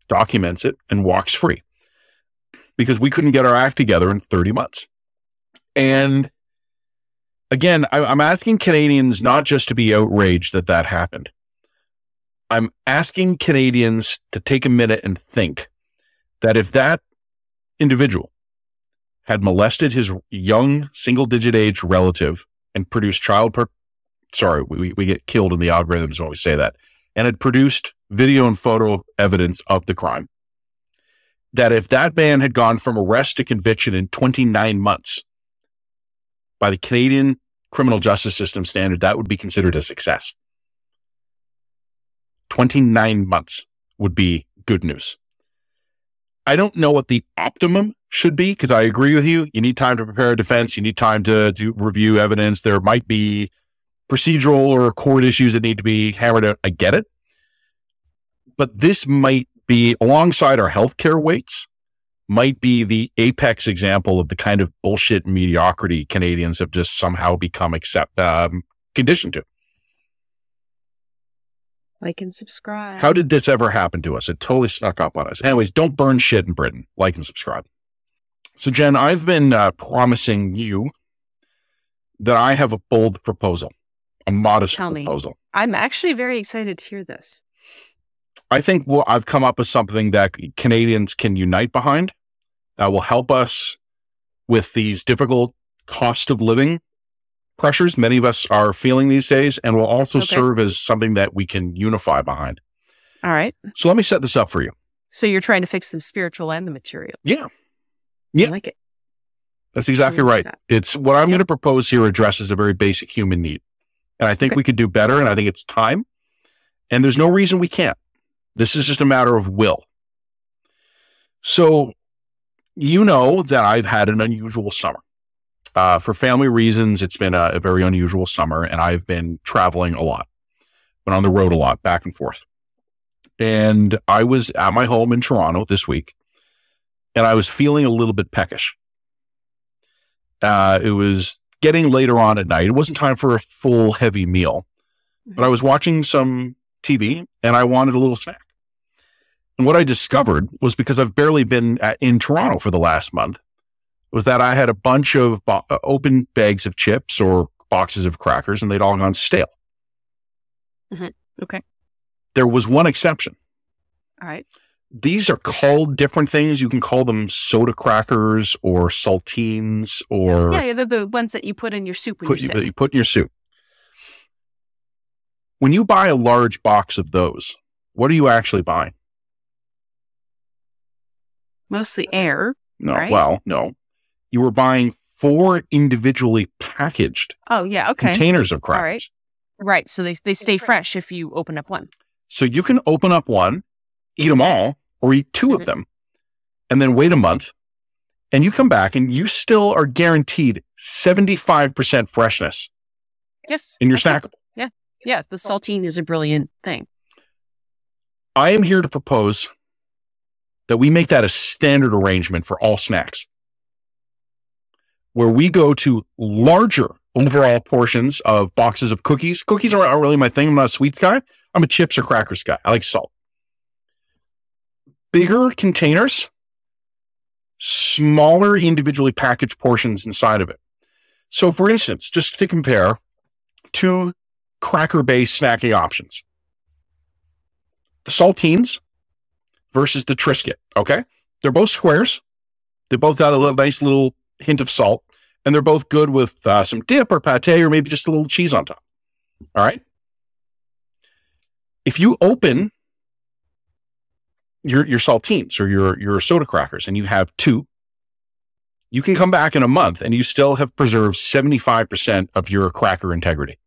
documents it, and walks free because we couldn't get our act together in 30 months. And again, I, I'm asking Canadians not just to be outraged that that happened. I'm asking Canadians to take a minute and think that if that individual had molested his young single digit age relative and produced child per sorry, we, we get killed in the algorithms when we say that, and had produced video and photo evidence of the crime. That if that man had gone from arrest to conviction in 29 months, by the Canadian criminal justice system standard, that would be considered a success. 29 months would be good news. I don't know what the optimum should be because I agree with you. You need time to prepare a defense. You need time to do review evidence. There might be procedural or court issues that need to be hammered out. I get it. But this might be alongside our healthcare waits might be the apex example of the kind of bullshit mediocrity Canadians have just somehow become accept um, conditioned to. Like and subscribe. How did this ever happen to us? It totally snuck up on us. Anyways, don't burn shit in Britain. Like and subscribe. So, Jen, I've been uh, promising you that I have a bold proposal, a modest Tell proposal. Me. I'm actually very excited to hear this. I think well, I've come up with something that Canadians can unite behind that will help us with these difficult cost of living pressures many of us are feeling these days and will also okay. serve as something that we can unify behind. All right. So let me set this up for you. So you're trying to fix the spiritual and the material. Yeah. Yeah. I like it. That's exactly right. It's what I'm yep. going to propose here addresses a very basic human need. And I think okay. we could do better. And I think it's time. And there's no reason we can't. This is just a matter of will. So you know that I've had an unusual summer. Uh, for family reasons, it's been a, a, very unusual summer, and I've been traveling a lot, been on the road a lot, back and forth. And I was at my home in Toronto this week, and I was feeling a little bit peckish. Uh, it was getting later on at night. It wasn't time for a full heavy meal, but I was watching some TV, and I wanted a little snack. And what I discovered was because I've barely been at, in Toronto for the last month, was that I had a bunch of bo- uh, open bags of chips or boxes of crackers, and they'd all gone stale. Mm-hmm. Okay. There was one exception. All right. These are called different things. You can call them soda crackers or saltines or yeah, they're the ones that you put in your soup. Put, you, that you put in your soup. When you buy a large box of those, what are you actually buying? Mostly air. No, Right? well, no. You were buying four individually packaged Oh yeah, okay. containers of crackers. right. Right. So they they stay fresh if you open up one. So you can open up one, eat them all, or eat 2 of Mhm. them, and then wait a month. And you come back and you still are guaranteed 75% freshness Yes. in your Okay. snackable. Yes, the saltine is a brilliant thing. I am here to propose that we make that a standard arrangement for all snacks, where we go to larger overall portions of boxes of cookies. Cookies aren't really my thing. I'm not a sweets guy. I'm a chips or crackers guy. I like salt. Bigger containers, smaller individually packaged portions inside of it. So, for instance, just to compare two cracker based snacking options the saltines versus the Triscuit. Okay. They're both squares. They both got a little nice little hint of salt, and they're both good with uh, some dip or pate or maybe just a little cheese on top. All right. If you open your your saltines or your your soda crackers and you have two, you can come back in a month and you still have preserved 75% of your cracker integrity.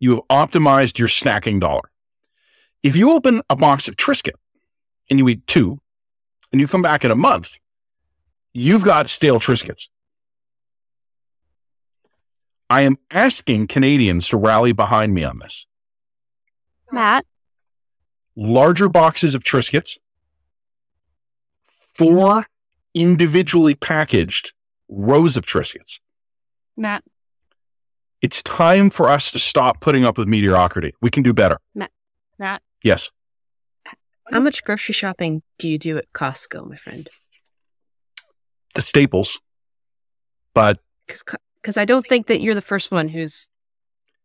You have optimized your snacking dollar. If you open a box of Triscuit and you eat two and you come back in a month, you've got stale Triscuits. I am asking Canadians to rally behind me on this. Matt, Larger boxes of Triscuits, four individually packaged rows of Triscuits. Matt, It's time for us to stop putting up with mediocrity. We can do better. Matt. Yes. How much grocery shopping do you do at Costco, my friend? The staples. But Because I don't think that you're the first one who's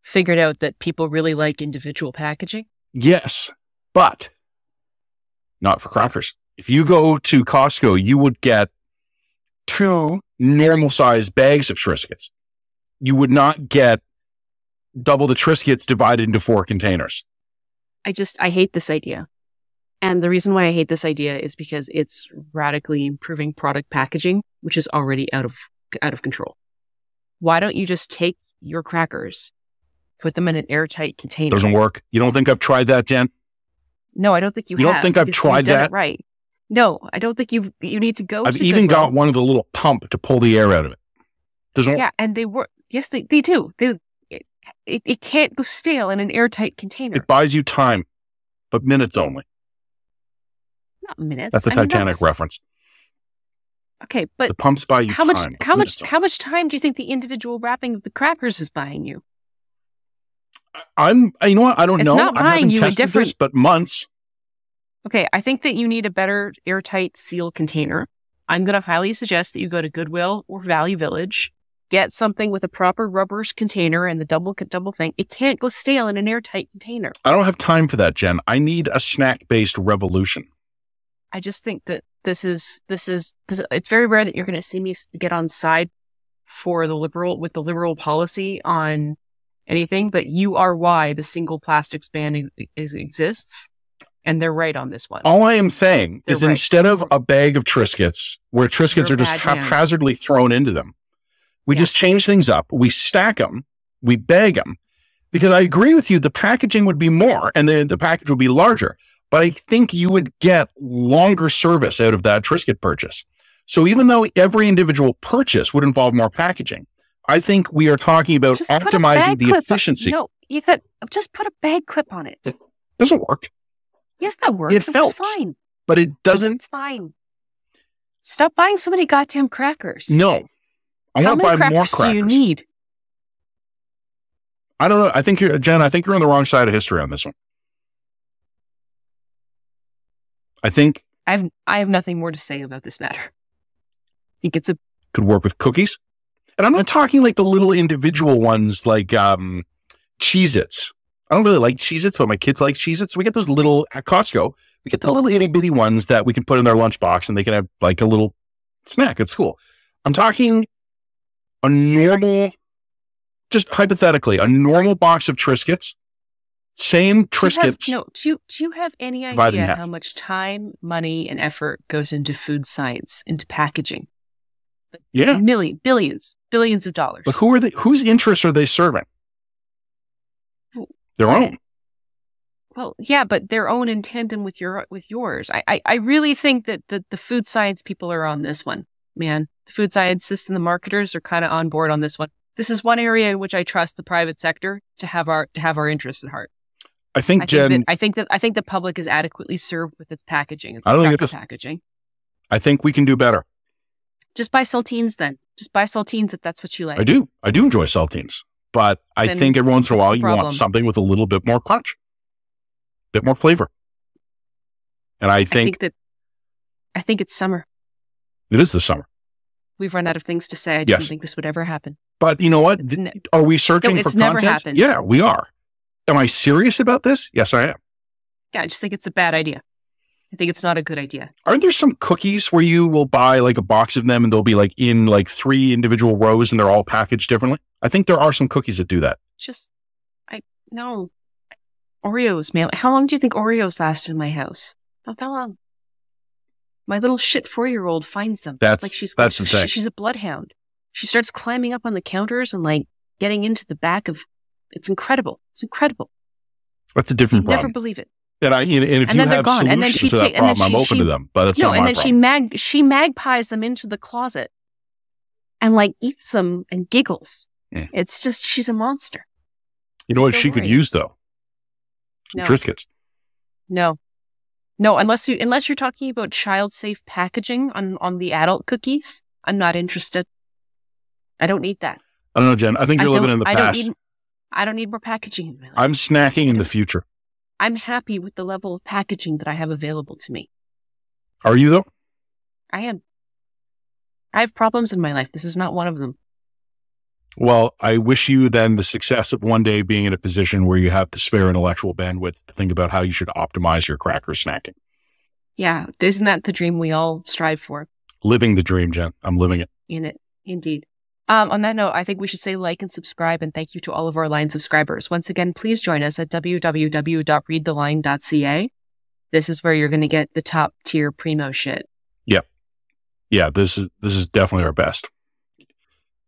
figured out that people really like individual packaging. Yes, but not for crackers. If you go to Costco, you would get two normal sized bags of Triscuits. You would not get double the Triscuits divided into four containers. I just I hate this idea. And the reason why I hate this idea is because it's radically improving product packaging, which is already out of out of control. Why don't you just take your crackers, put them in an airtight container? Doesn't work. You don't think I've tried that, Jen? No, I don't think you. You don't think I've tried that? right? No, I don't think you. You need to go. I've to even got one of the little pump to pull the air out of it. Doesn't work. Yeah, and they work. Yes, they they do. They it, it, it can't go stale in an airtight container. It buys you time, but minutes only. Not minutes. That's a I mean, Titanic that's- reference. Okay, but The pumps buy you how much time. but how much minutes how much time do you think the individual wrapping of the crackers is buying you? I'm. Uh, you know what? I don't It's know. not buying haven't you a tested different- this, but months. Okay, I think that you need a better airtight seal container. I'm going to highly suggest that you go to Goodwill or Value Village, get something with a proper rubber container and the double double thing. It can't go stale in an airtight container. I don't have time for that, Jen. I need a snack based revolution. I just think that this is this is this, it's very rare that you're going to see me get on side for the liberal with the liberal policy on anything, but you are why the single plastics ban is, exists, and they're right on this one. All I am saying They're is right. instead of a bag of Triscuits where Triscuits are just haphazardly thrown into them, we Yeah. just change things up. We stack them, we bag them. Because I agree with you, the packaging would be more and the, the package would be larger. But I think you would get longer service out of that Triscuit purchase. So even though every individual purchase would involve more packaging, I think we are talking about Just optimizing the clip on- efficiency. No, you could just put a bag clip on it. doesn't work, Yes, that works. It It helps. fine. but it doesn't. It's fine. Stop buying so many goddamn crackers. No. I want to buy crackers more crackers. do you need? I don't know. I think you're, Jen, I think you're on the wrong side of history on this one. I think I have I have nothing more to say about this matter. I think it's a could work with cookies. And I'm not talking like the little individual ones like um Cheez Its. I don't really like Cheez Its, but my kids like Cheez Its. We get those little at Costco. We get the little itty bitty ones that we can put in their lunchbox and they can have like a little snack. at school. I'm talking a normal, just hypothetically, a normal box of Triscuits, same Do have- no, do you, do you have any idea how much time, money, and effort goes into food science, into packaging? Yeah. million, billions, billions of dollars. But who are they? Whose interests are they serving? Their own. Well, yeah, but their own in tandem with your with yours. I I, I really think that the, the food science people are on this one, man. The food scientists and the marketers are kind of on board on this one. This is one area in which I trust the private sector to have our to have our interests at heart. I think I Jen. think that I think that I think the public is adequately served with its packaging. It's I don't think it proper is. packaging. I think we can do better. Just buy saltines then. Just buy saltines if that's what you like. I do. I do enjoy saltines, but I think every once in a while you problem? want something with a little bit more crunch, a bit more flavor. And I I think, think that I think it's summer. it is the summer. We've run out of things to say. I Yes. didn't think this would ever happen. But you know what? Ne- Are we searching No, for never content? happened. Yeah, we are. Am I serious about this? Yes, I am. yeah, I just think it's a bad idea. I think it's not a good idea. Aren't there some cookies where you will buy like a box of them and they'll be like in like three individual rows and they're all packaged differently? I think there are some cookies that do that. Just, I no Oreos, man. How long do you think Oreos last in my house? Not that long. My little shit four year old finds them. That's- like she's that's she- she's a bloodhound. She starts climbing up on the counters and like getting into the back of. It's incredible. It's incredible. That's a different problem. Never believe it. And, I, and if And you have gone. And then solutions she to that and problem, I'm she- open she- to them. But that's no, and then she mag she magpies them into the closet, and like eats them and giggles. Yeah. It's just she's a monster. you know what she could use though? Some No. Triscuits. No. No, unless you unless you're talking about child safe packaging on on the adult cookies, I'm not interested. I don't need that. I don't know, Jen. I think I you're living in the I past. need I don't need more packaging in my life. I'm snacking in the future. I'm happy with the level of packaging that I have available to me. Are you though? I am. I have problems in my life. This is not one of them. Well, I wish you then the success of one day being in a position where you have the spare intellectual bandwidth to think about how you should optimize your cracker snacking. Yeah, isn't that the dream we all strive for? Living the dream, Jen. I'm living it. in it. Indeed. Um, on that note, I think we should say like and subscribe and thank you to all of our line subscribers. Once again, please join us at www.readtheline.ca. This is where you're going to get the top tier primo shit. Yep. Yeah, yeah, this is this is definitely our best.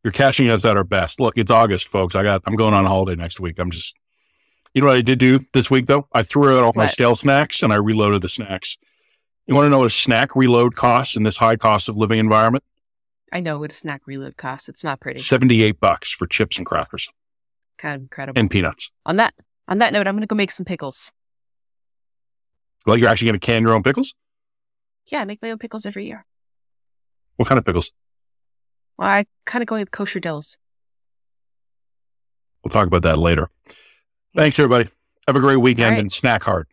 You're catching us at our best. Look, it's August, folks. I got I'm going on a holiday next week. I'm just you know what I did do this week though? I threw out all my What? stale snacks and I reloaded the snacks. You want to know what a snack reload costs in this high cost of living environment? I know what a snack reload costs. It's not pretty. 78 bucks for chips and crackers Kind of incredible. and peanuts. on that on that note, I'm going to go make some pickles. Well, you're actually going to can your own pickles? Yeah, I make my own pickles every year. What kind of pickles? Well, I kind of going with kosher dills. We'll talk about that later. Thanks, everybody. Have a great weekend right. and snack hard.